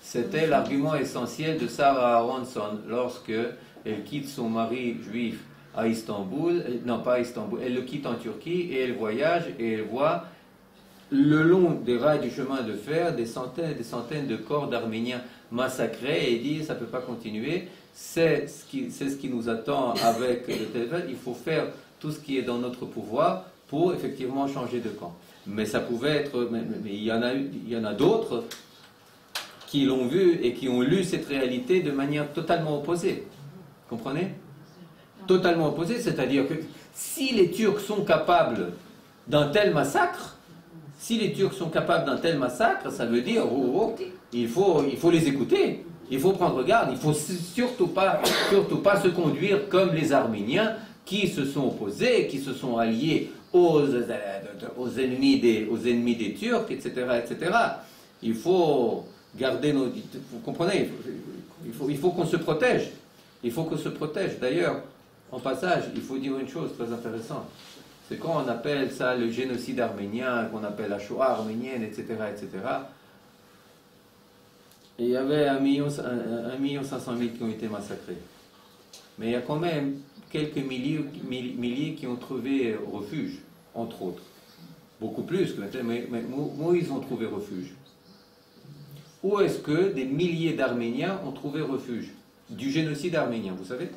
C'était l'argument essentiel de Sarah Aronson lorsque elle quitte son mari juif à Istanbul, euh, non pas à Istanbul, elle le quitte en Turquie et elle voyage et elle voit le long des rails du chemin de fer des centaines et des centaines de corps d'Arméniens massacrés et dit ça ne peut pas continuer, c'est ce, qui, ce qui nous attend avec le téléphone, il faut faire tout ce qui est dans notre pouvoir pour effectivement changer de camp. Mais ça pouvait être, mais, il y en a, il y en a d'autres qui l'ont vu et qui ont lu cette réalité de manière totalement opposée. Comprenez? Totalement opposée, c'est-à-dire que si les Turcs sont capables d'un tel massacre, si les Turcs sont capables d'un tel massacre, ça veut dire, oh, oh, il, faut, il faut les écouter. Il faut prendre garde, il faut surtout pas, surtout pas se conduire comme les Arméniens qui se sont opposés, qui se sont alliés aux, aux, ennemis, des, aux ennemis des Turcs, etc., etc. Il faut garder nos... Vous comprenez Il faut, qu'on se protège. Il faut qu'on se protège. D'ailleurs, en passage, il faut dire une chose très intéressante. C'est quand on appelle ça le génocide arménien, qu'on appelle la Shoah arménienne, etc., etc., il y avait 1,5 million, 1 million qui ont été massacrés. Mais il y a quand même quelques milliers, qui ont trouvé refuge, entre autres. Beaucoup plus mais, mais où ils ont trouvé refuge? Où est-ce que des milliers d'Arméniens ont trouvé refuge Du génocide arménien, vous savez?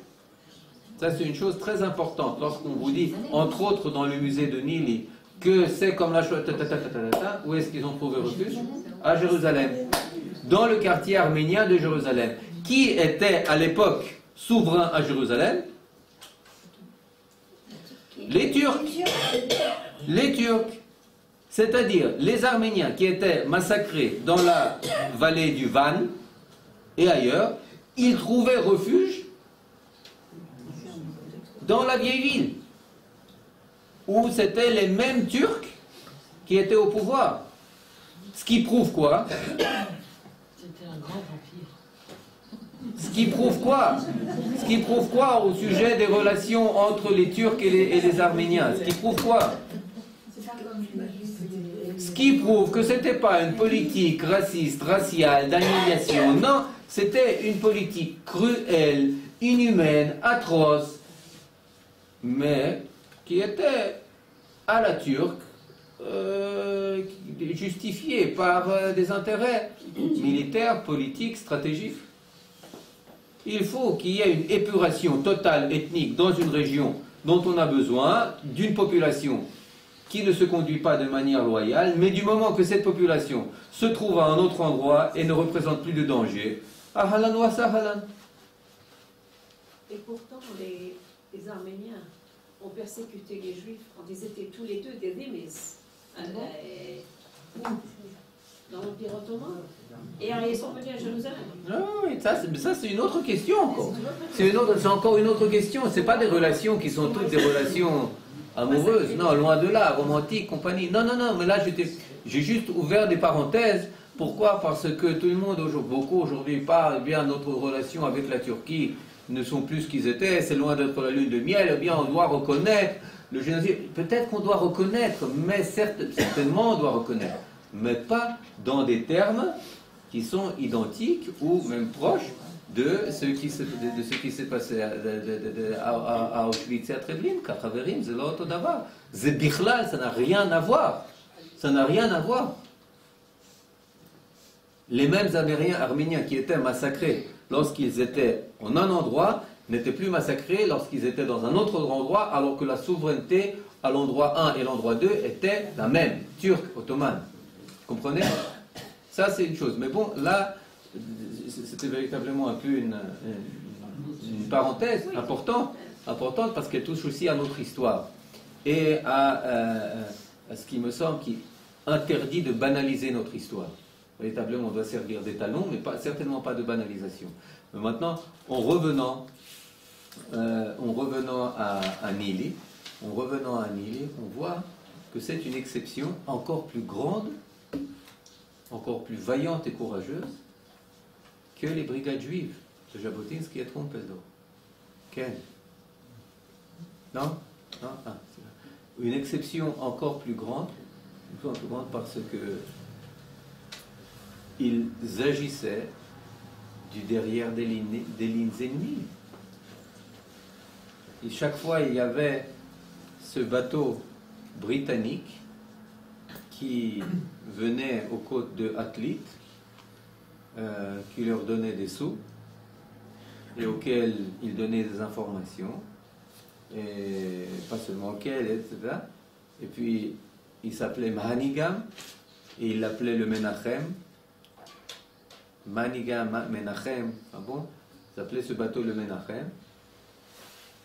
Ça, c'est une chose très importante. Lorsqu'on vous dit, entre autres dans le musée de Nili, que c'est comme la chose, où est-ce qu'ils ont trouvé refuge? À Jérusalem dans le quartier arménien de Jérusalem. Qui était à l'époque souverain à Jérusalem? Les Turcs. Les Turcs. C'est-à-dire les Arméniens qui étaient massacrés dans la vallée du Van et ailleurs, ils trouvaient refuge dans la vieille ville, où c'était les mêmes Turcs qui étaient au pouvoir. Ce qui prouve quoi? Ce qui prouve quoi? Ce qui prouve quoi au sujet des relations entre les Turcs et les, Arméniens? Ce qui prouve quoi? Qui prouve que ce n'était pas une politique raciste, raciale, d'annihilation. Non, c'était une politique cruelle, inhumaine, atroce, mais qui était à la turque euh, justifiée par euh, des intérêts militaires, politiques, stratégiques. Il faut qu'il y ait une épuration totale ethnique dans une région dont on a besoin d'une population qui ne se conduit pas de manière loyale, mais du moment que cette population se trouve à un autre endroit et ne représente plus de danger, ahalan wa sahalan. Et pourtant, les, Arméniens ont persécuté les Juifs quand ils étaient tous les deux des Rimis. Ah euh, dans l'Empire ottoman. Et ils sont venus à Jérusalem. Ah oui, ça, c'est une autre question encore. C'est encore une autre question. Ce pas des relations qui sont toutes des relations amoureuses. Non, loin de là, romantiques, compagnie. Non, non, non, mais là, j'ai juste ouvert des parenthèses. Pourquoi? Parce que tout le monde, beaucoup aujourd'hui, parle bien notre relation avec la Turquie ne sont plus ce qu'ils étaient, c'est loin d'être la lune de miel, eh bien on doit reconnaître le génocide. Peut-être qu'on doit reconnaître, mais certainement on doit reconnaître, mais pas dans des termes qui sont identiques ou même proches de ce qui s'est passé à, Auschwitz et à Treblinka. L'autre d'avant. C'est Bichlal, ça n'a rien à voir. Ça n'a rien à voir. Les mêmes Arméniens, Arméniens qui étaient massacrés lorsqu'ils étaient en un endroit n'étaient plus massacrés lorsqu'ils étaient dans un autre endroit, alors que la souveraineté à l'endroit 1 et l'endroit 2 était la même, turque, ottomane. Comprenez? Ça, c'est une chose. Mais bon, là, c'était véritablement un peu une, parenthèse importante, importante parce qu'elle touche aussi à notre histoire et à, euh, ce qui me semble qui interdit de banaliser notre histoire. Véritablement, on doit servir d'étalon, mais pas, certainement pas de banalisation. Mais maintenant, en revenant, euh, en revenant à, à Nili, en revenant à Nili, on voit que c'est une exception encore plus grande encore plus vaillante et courageuse que les brigades juives de Jabotinsky et Trompeldor. Quelle? Non? Non? Ah, Une exception encore plus grande, plus grande parce que ils agissaient du derrière des lignes, ennemies. Et chaque fois, il y avait ce bateau britannique qui venaient aux côtes de Athlite, euh, qui leur donnaient des sous et auxquels ils donnaient des informations, et pas seulement auxquels, etc. Et puis il s'appelait Mahanigam et il l'appelait le Menachem. Manigam, Menachem, ah bon? S'appelait ce bateau le Menachem.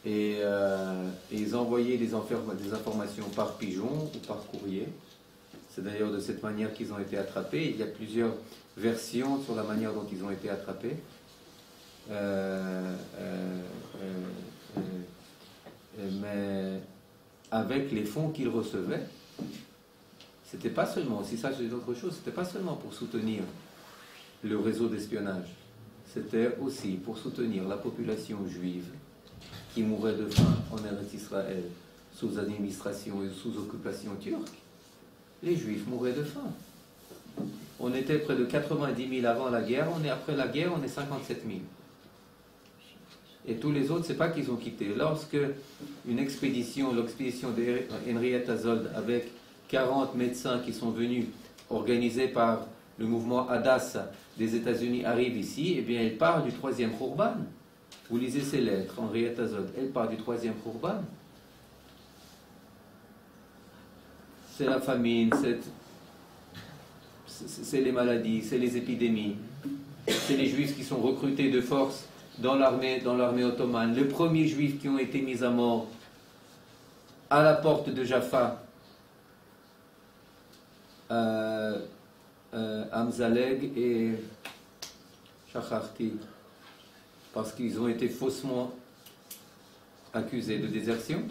Et, euh, ils envoyaient des, des informations par pigeon ou par courrier. C'est d'ailleurs de cette manière qu'ils ont été attrapés. Il y a plusieurs versions sur la manière dont ils ont été attrapés. Euh, euh, euh, mais avec les fonds qu'il recevait, c'était pas seulement, aussi ça c'est autre chose, c'était pas seulement pour soutenir le réseau d'espionnage, c'était aussi pour soutenir la population juive qui mourait de faim en Eretz Israël sous administration et sous occupation turque. Les juifs mouraient de faim. On était près de 90 000 avant la guerre, on est après la guerre, on est 57 000. Et tous les autres, c'est pas qu'ils ont quitté. Lorsque une expédition, l'expédition d'Henrietta Zold, avec 40 médecins qui sont venus, organisés par le mouvement Hadassah des États-Unis, arrive ici, eh bien, elle part du troisième Khurban. Vous lisez ses lettres, Henrietta Zold, elle part du troisième Khurban. C'est la famine, c'est c'est les maladies, c'est les épidémies, c'est les juifs qui sont recrutés de force dans l'armée, ottomane. Les premiers juifs qui ont été mis à mort à la porte de Jaffa, euh, euh, Amzaleg et Shacharti, parce qu'ils ont été faussement accusés de désertion.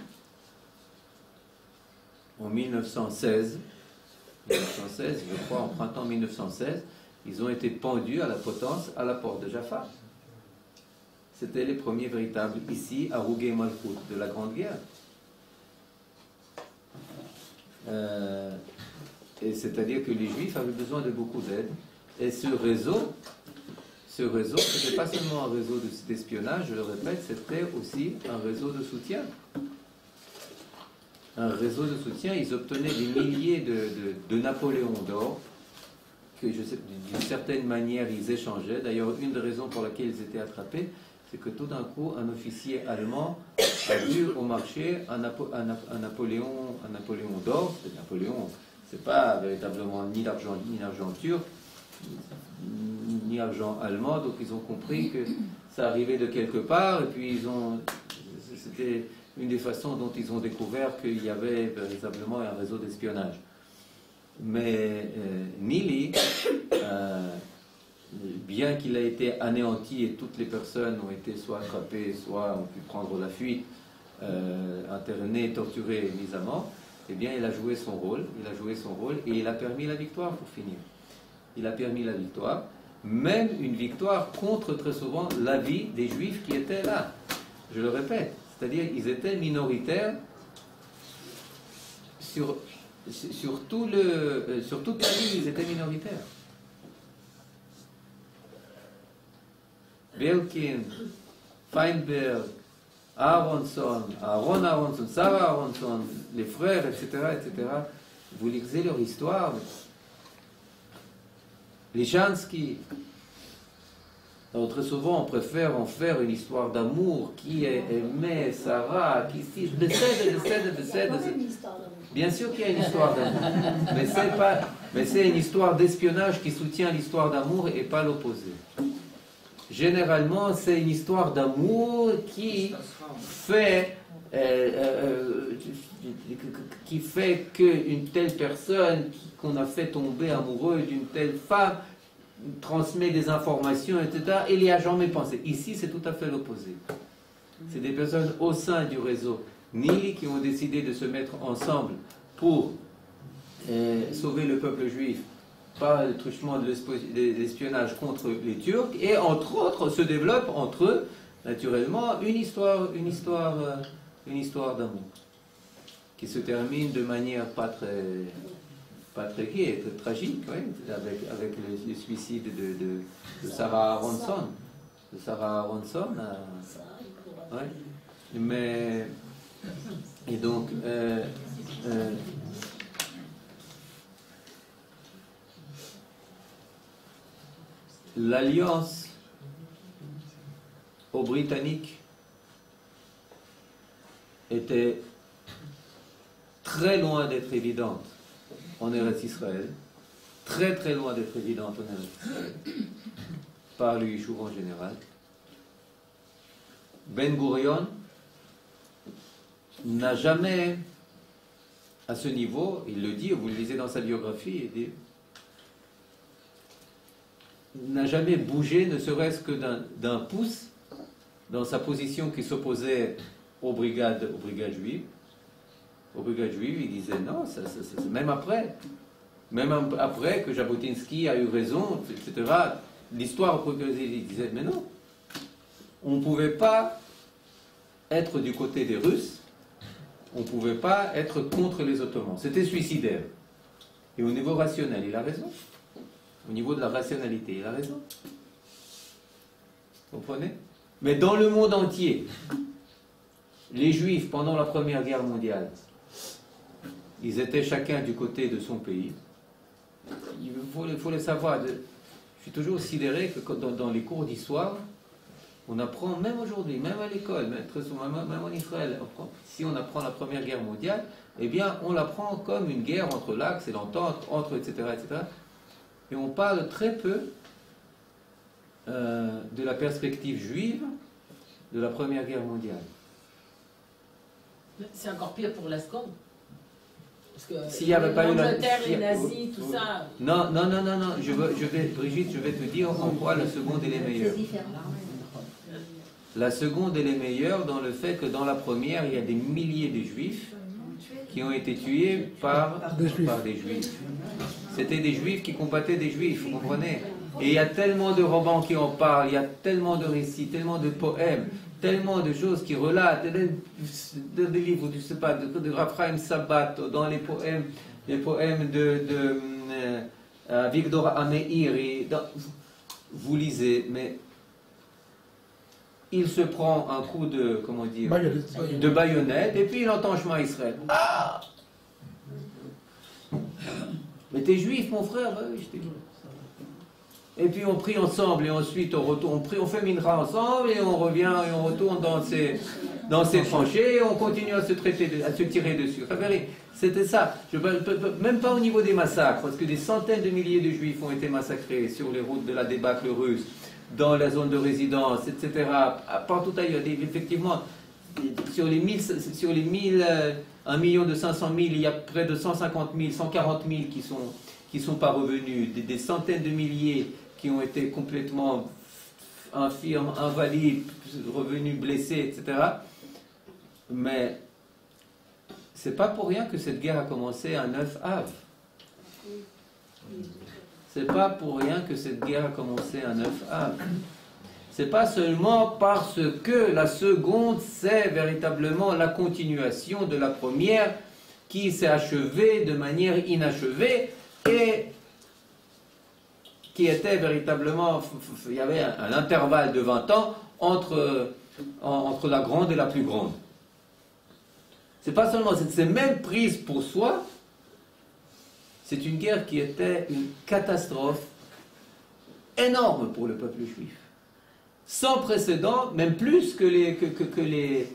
En 1916, 1916, je crois, en printemps 1916, ils ont été pendus à la potence à la porte de Jaffa. C'était les premiers véritables ici à Rougué Malkout de la Grande Guerre. Euh, et c'est-à-dire que les Juifs avaient besoin de beaucoup d'aide. Et ce réseau, ce réseau, ce n'était pas seulement un réseau d'espionnage, je le répète, c'était aussi un réseau de soutien. Un réseau de soutien, ils obtenaient des milliers de, de, Napoléon d'or, que d'une certaine manière ils échangeaient. D'ailleurs, une des raisons pour laquelle ils étaient attrapés, c'est que tout d'un coup, un officier allemand a vu au marché un, Napoléon, un Napoléon d'or. Napoléon, c'est pas véritablement ni l'argent ni l'argent turc, ni argent allemand. Donc ils ont compris que ça arrivait de quelque part. Et puis ils ont, c'était une des façons dont ils ont découvert qu'il y avait véritablement un réseau d'espionnage. Mais euh, Nili, euh, bien qu'il ait été anéanti et toutes les personnes ont été soit attrapées, soit ont pu prendre la fuite, euh, internées, torturées, mises à mort, eh bien, il a joué son rôle, il a joué son rôle et il a permis la victoire pour finir. Il a permis la victoire, même une victoire contre très souvent l'avis des juifs qui étaient là. Je le répète, c'est-à-dire ils étaient minoritaires sur, sur, tout le, euh, sur toute la ligne, ils étaient minoritaires. Belkin, Feinberg, Aronson, Aaron Aronson, Sarah Aronson, les frères, etc., etc. Vous lisez leur histoire. Lishansky. Alors, très souvent, on préfère en faire une histoire d'amour qui est aimé, Sarah, qui si décède, décède, décède. Bien sûr qu'il y a une histoire d'amour, mais c'est pas, mais c'est une histoire d'espionnage qui soutient l'histoire d'amour et pas l'opposé. Généralement, c'est une histoire d'amour qui fait, euh, euh, qui fait qu'une telle personne qu'on a fait tomber amoureux d'une telle femme transmet des informations, etc. Il n'y a jamais pensé. Ici, c'est tout à fait l'opposé. C'est des personnes au sein du réseau Nili qui ont décidé de se mettre ensemble pour euh, sauver le peuple juif par le truchement de l'espionnage contre les Turcs, et entre autres se développe entre eux, naturellement, une histoire, une histoire, euh, une histoire d'amour, qui se termine de manière pas très, pas très gaie, très tragique, avec, avec le, suicide de, de, Sarah Aronson. De Sarah Aronson. Euh, Mais, et donc, euh, l'alliance aux Britanniques était très loin d'être évidente en Eretz Israël, très très loin d'être évidente en Eretz Israël, (coughs) par le Yishuv en général. Ben Gurion n'a jamais, à ce niveau, il le dit, vous le lisez dans sa biographie, il dit n'a jamais bougé, ne serait-ce que d'un- d'un pouce, dans sa position qui s'opposait aux brigades, aux brigades juives. Aux brigades juives, il disait non, ça- même après, même ap- après que Jabotinsky a eu raison, etc., l'histoire progressée, il disait mais non, on ne pouvait pas être du côté des Russes, on ne pouvait pas être contre les Ottomans. C'était suicidaire. Et au niveau rationnel, il a raison. Au niveau de la rationalité, il a raison. Vous comprenez? Mais dans le monde entier, les Juifs, pendant la Première Guerre mondiale, ils étaient chacun du côté de son pays. Il faut, le savoir. Je suis toujours sidéré que dans, les cours d'histoire, on apprend, même aujourd'hui, même à l'école, même, même- en Israël, si on apprend la Première Guerre mondiale, eh bien, on l'apprend comme une guerre entre l'Axe et l'Entente, entre, etc., etc. Et on parle très peu euh, de la perspective juive de la Première Guerre mondiale. C'est encore pire pour la. Parce que S'il y avait pas eu la- l'Angleterre, les nazis, tout oui. ça. Non, non, non, non, non. Je, veux- je vais, Brigitte, je vais te dire en quoi la seconde elle est meilleure. La seconde elle est meilleure dans le fait que dans la première, il y a des milliers de juifs qui ont été tués par, Des Juifs. par des juifs. C'était des juifs qui combattaient des juifs, vous comprenez? Et il y a tellement de romans qui en parlent, il y a tellement de récits, tellement de poèmes, tellement de choses qui relatent, des, des- livres, je sais pas, de, de Raphaël Sabat, dans les poèmes, les poèmes de, de euh, euh, Victor Ameir, et dans- vous lisez, mais il se prend un coup de, comment dire, Baïonnette. de baïonnette, et puis il entend chemin Israël. Ah Mais t'es juif, mon frère Bah oui, j'étais juif. Et puis on prie ensemble, et ensuite on retourne, on prie, on fait minra ensemble, et on revient, et on retourne dans ces, dans ces tranchées, et on continue à se, traiter à se tirer dessus. C'était ça. Même pas au niveau des massacres, parce que des centaines de milliers de juifs ont été massacrés sur les routes de la débâcle russe, dans la zone de résidence, etc. Partout ailleurs. Effectivement, sur les 1000, sur les 1000, euh, 1 million de 500 000, il y a près de 150 000, 140 000 qui sont qui sont pas revenus, des centaines de milliers qui ont été complètement infirmes, invalides, revenus blessés, etc. Mais c'est pas pour rien que cette guerre a commencé à 9 av. C'est pas pour rien que cette guerre a commencé à 9 av. C'est pas seulement parce que la seconde, c'est véritablement la continuation de la première qui s'est achevée de manière inachevée et qui était véritablement, il y avait un, intervalle de 20 ans entre, en- entre la grande et la plus grande. C'est pas seulement, c'est même prise pour soi, c'est une guerre qui était une catastrophe énorme pour le peuple juif. Sans précédent, même plus que les, que, que- que les,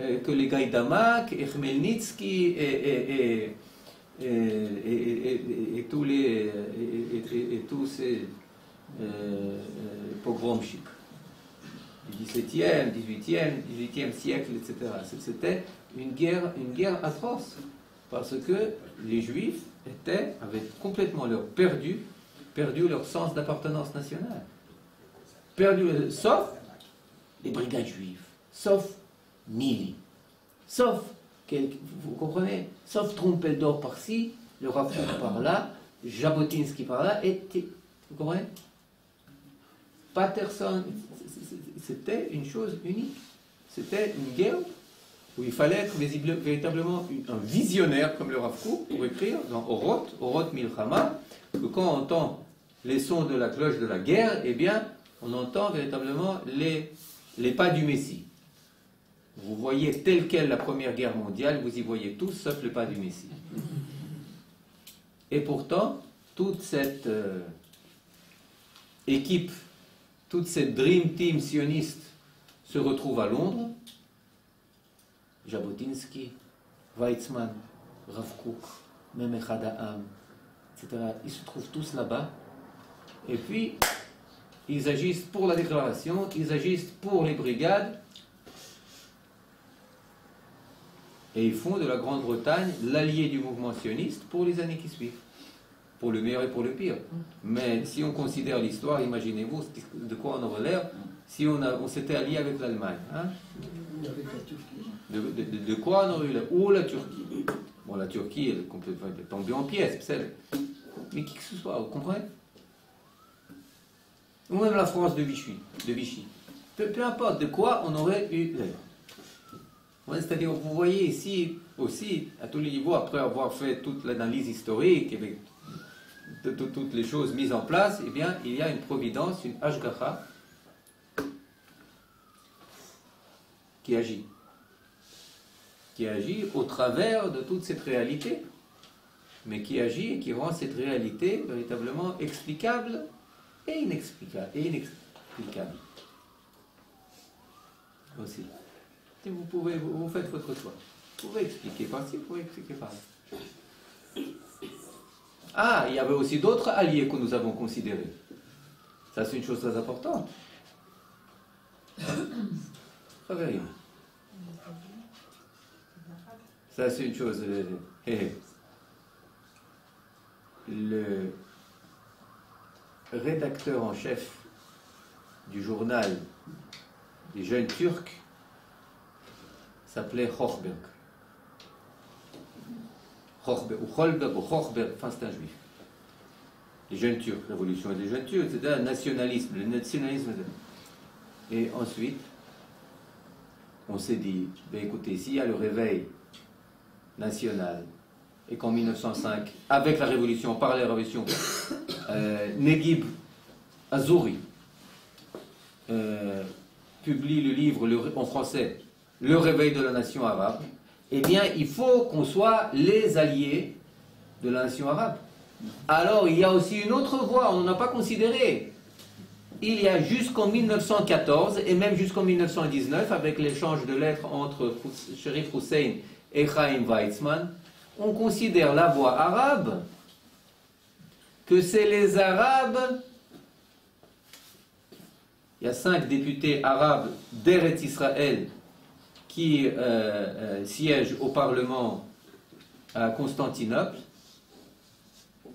euh, les Gaïdamak et et- et- et, tous ces euh, du XVIIe, XVIIIe, XVIIIe siècle, etc. C'était une guerre, une guerre atroce parce que les Juifs étaient, avaient complètement leur perdu, perdu leur sens d'appartenance nationale, perdu, sauf les brigades juives, sauf Mili, sauf quel- vous comprenez Sauf Trumpeldor par-ci, le Rafour par-là, Jabotinsky par-là, et vous comprenez? Patterson, c'était une chose unique. C'était une guerre où il fallait être véritablement un visionnaire comme le Rav Kook pour écrire dans Oroth, Oroth Milchama, que quand on entend les sons de la cloche de la guerre, eh bien, on entend véritablement les, les pas du Messie. Vous voyez telle quelle la Première Guerre mondiale, vous y voyez tous sauf le pas du Messie. Et pourtant, toute cette euh, équipe, toute cette Dream Team sioniste se retrouve à Londres. Jabotinsky, Weizmann, Rav Kook, etc. Ils se trouvent tous là-bas. Et puis, ils agissent pour la déclaration, ils agissent pour les brigades, et ils font de la Grande-Bretagne l'allié du mouvement sioniste pour les années qui suivent. pour le meilleur et pour le pire. Mais si on considère l'histoire, imaginez-vous de quoi on aurait l'air si on, s'était allié avec l'Allemagne. hein. De, de- quoi on aurait eu l'air? Ou la Turquie. Bon, la Turquie, elle est complètement tombée en pièces, c'est- mais qui que ce soit, vous comprenez? Ou même la France de Vichy. De Vichy. Peu importe de quoi on aurait eu l'air. C'est-à-dire, vous voyez ici aussi, à tous les niveaux, après avoir fait toute l'analyse historique, avec de- toutes les choses mises en place, eh bien, il y a une providence, une ashgacha, qui agit. Qui agit au travers de toute cette réalité, mais qui agit et qui rend cette réalité véritablement explicable et inexplicable. Et inexplicable. Aussi. Vous pouvez, vous, faites votre choix. Vous pouvez expliquer par-ci, vous pouvez expliquer par-là. Ah, il y avait aussi d'autres alliés que nous avons considérés. Ça, c'est une chose très importante. Ça, c'est une chose. euh. Le rédacteur en chef du journal des jeunes Turcs s'appelait Hochberg. Hochberg, ou Holberg, ou Hochberg, enfin c'est un juif. Les jeunes Turcs, révolution des jeunes Turcs, un nationalisme, le nationalisme. Et ensuite, on s'est dit, ben écoutez, s'il y a le réveil national, et qu'en 1905, avec la révolution, par la révolution, (coughs) euh, Neguib Azouri euh, publie le livre en français, Le réveil de la nation arabe, eh bien, il faut qu'on soit les alliés de la nation arabe. Alors, il y a aussi une autre voie, on n'en a pas considéré. Il y a jusqu'en 1914 et même jusqu'en 1919, avec l'échange de lettres entre Sherif Hussein et Chaim Weizmann, on considère la voie arabe que c'est les Arabes. Il y a cinq députés arabes d'Eretz Israël qui euh, euh, siègent au Parlement à Constantinople,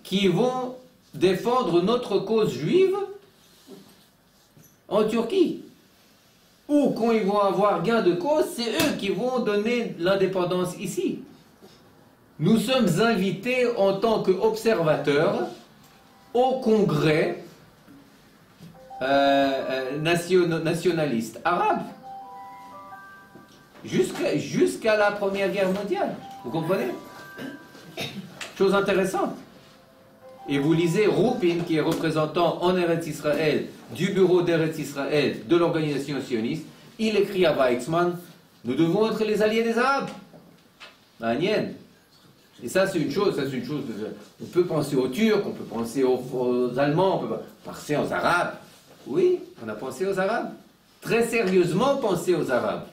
qui vont défendre notre cause juive en Turquie. Ou quand ils vont avoir gain de cause, c'est eux qui vont donner l'indépendance ici. Nous sommes invités en tant qu'observateurs au congrès euh, nation- nationaliste arabe jusqu'à la Première Guerre mondiale. Vous comprenez? Chose intéressante. Et vous lisez Rupin, qui est représentant en Eretz Israël du bureau d'Eretz Israël de l'organisation sioniste, il écrit à Weizmann Nous devons être les alliés des Arabes. Et ça, c'est une chose, ça, c'est une chose. On peut penser aux Turcs, on peut penser aux, aux Allemands, on peut penser aux Arabes. Oui, on a pensé aux Arabes. Très sérieusement pensé aux Arabes.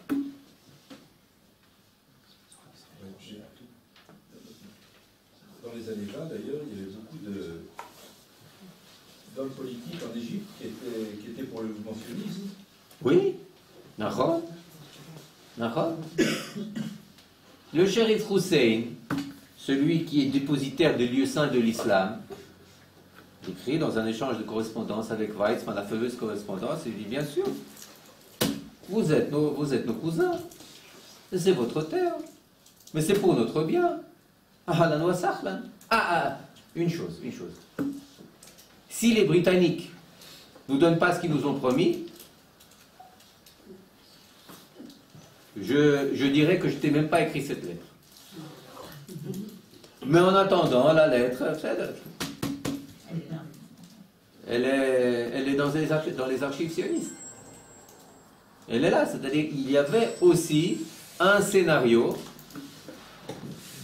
Dans années 20, d'ailleurs, il y avait beaucoup d'hommes politiques en Égypte qui étaient, qui étaient pour le mouvement sioniste. Oui, Nahon. Nahon. Le shérif Hussein, celui qui est dépositaire des lieux saints de l'islam, écrit dans un échange de correspondance avec Weizmann, la fameuse correspondance, il dit bien sûr, vous êtes nos, vous êtes nos cousins, c'est votre terre, mais c'est pour notre bien. Ahlan wa sahlan. Ah, ah, une chose, une chose. Si les Britanniques nous donnent pas ce qu'ils nous ont promis, je, je dirais que je t'ai même pas écrit cette lettre. Mais en attendant, la lettre, elle est, elle est dans, les archives, dans les archives sionistes. Elle est là, c'est-à-dire qu'il y avait aussi un scénario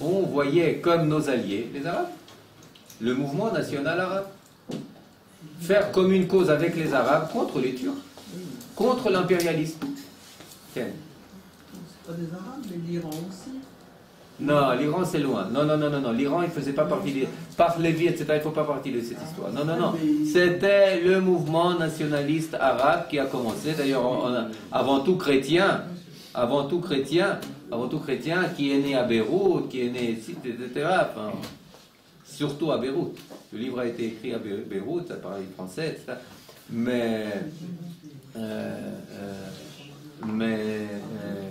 on voyait comme nos alliés les Arabes, le mouvement national arabe. Faire comme une cause avec les Arabes contre les Turcs, contre l'impérialisme. Ken. Pas des Arabes, mais l'Iran aussi. Non, l'Iran c'est loin. Non, non, non, non, non. L'Iran il faisait pas partie des. Par Lévi, etc. Il ne faut pas partie de cette histoire. Non, non, non. C'était le mouvement nationaliste arabe qui a commencé, d'ailleurs, avant tout chrétien, avant tout chrétien, avant tout chrétien, qui est né à Beyrouth, qui est né ici, etc. Enfin, surtout à Beyrouth. Le livre a été écrit à Bey- Beyrouth, à Paris français, etc. Mais, euh, euh, mais euh,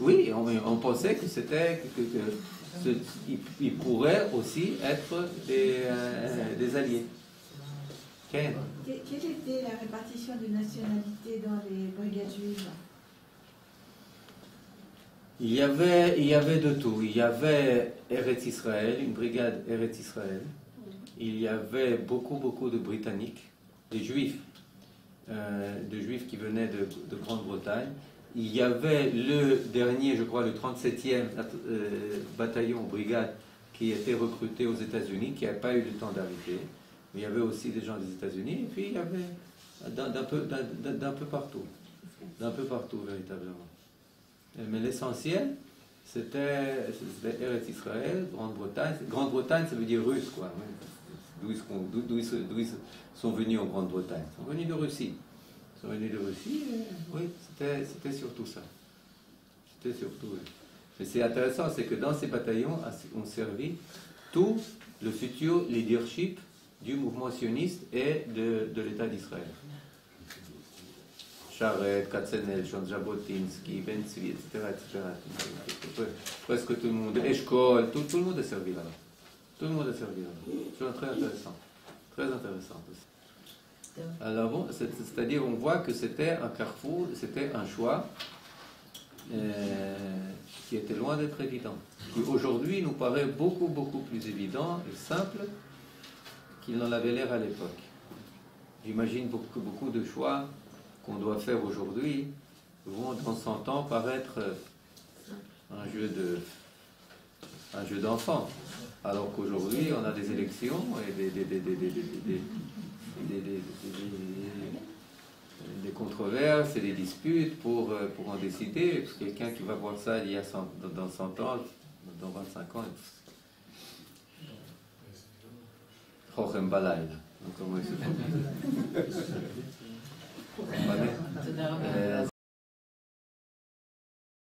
oui, on, pensait que c'était que, que pourraient aussi être des, des alliés. Quelle était la répartition de nationalités dans les brigades juives? Il y avait, il y avait de tout. Il y avait Eretz Israël, une brigade Eretz Israël. Il y avait beaucoup, beaucoup de Britanniques, des Juifs, euh, de Juifs qui venaient de, de Grande-Bretagne. Il y avait le dernier, je crois, le 37e euh, bataillon, brigade, qui était recruté aux États-Unis, qui n'avait pas eu le temps d'arriver. Mais il y avait aussi des gens des États-Unis, et puis il y avait d'un peu partout. D'un peu partout, véritablement. Mais l'essentiel, c'était Eretz Israël, Grande-Bretagne. Grande-Bretagne, ça veut dire russe, quoi. D'où ils, sont- venus en Grande-Bretagne Ils sont venus de Russie. Ils sont venus de Russie, oui, c'était surtout ça. C'était surtout. Mais c'est intéressant, c'est que dans ces bataillons ont servi tout le futur leadership du mouvement sioniste et de l'État d'Israël. Charette, Katzenel, Jean Jabotinsky, Ben Tzvi, etc., etc. Presque tout le monde, Eshkol, tout, tout le monde a servi là-bas. Tout le monde a servi là-bas. C'est très intéressant. Très intéressant aussi. Alors c'est-à-dire on voit que c'était un carrefour, c'était un choix euh, qui était loin d'être évident, qui aujourd'hui nous paraît beaucoup beaucoup plus évident et simple qu'il n'en avait l'air à l'époque. J'imagine beaucoup- beaucoup de choix qu'on doit faire aujourd'hui vont dans 100 ans paraître euh, un jeu de un jeu d'enfant. Alors qu'aujourd'hui, on a des élections et des, controverses et des disputes pour, euh, en décider. Quelqu'un qui va voir ça il y a 100 dans- dans 100 ans, dans 25 ans, Balayla. Donc, comment il se 嗯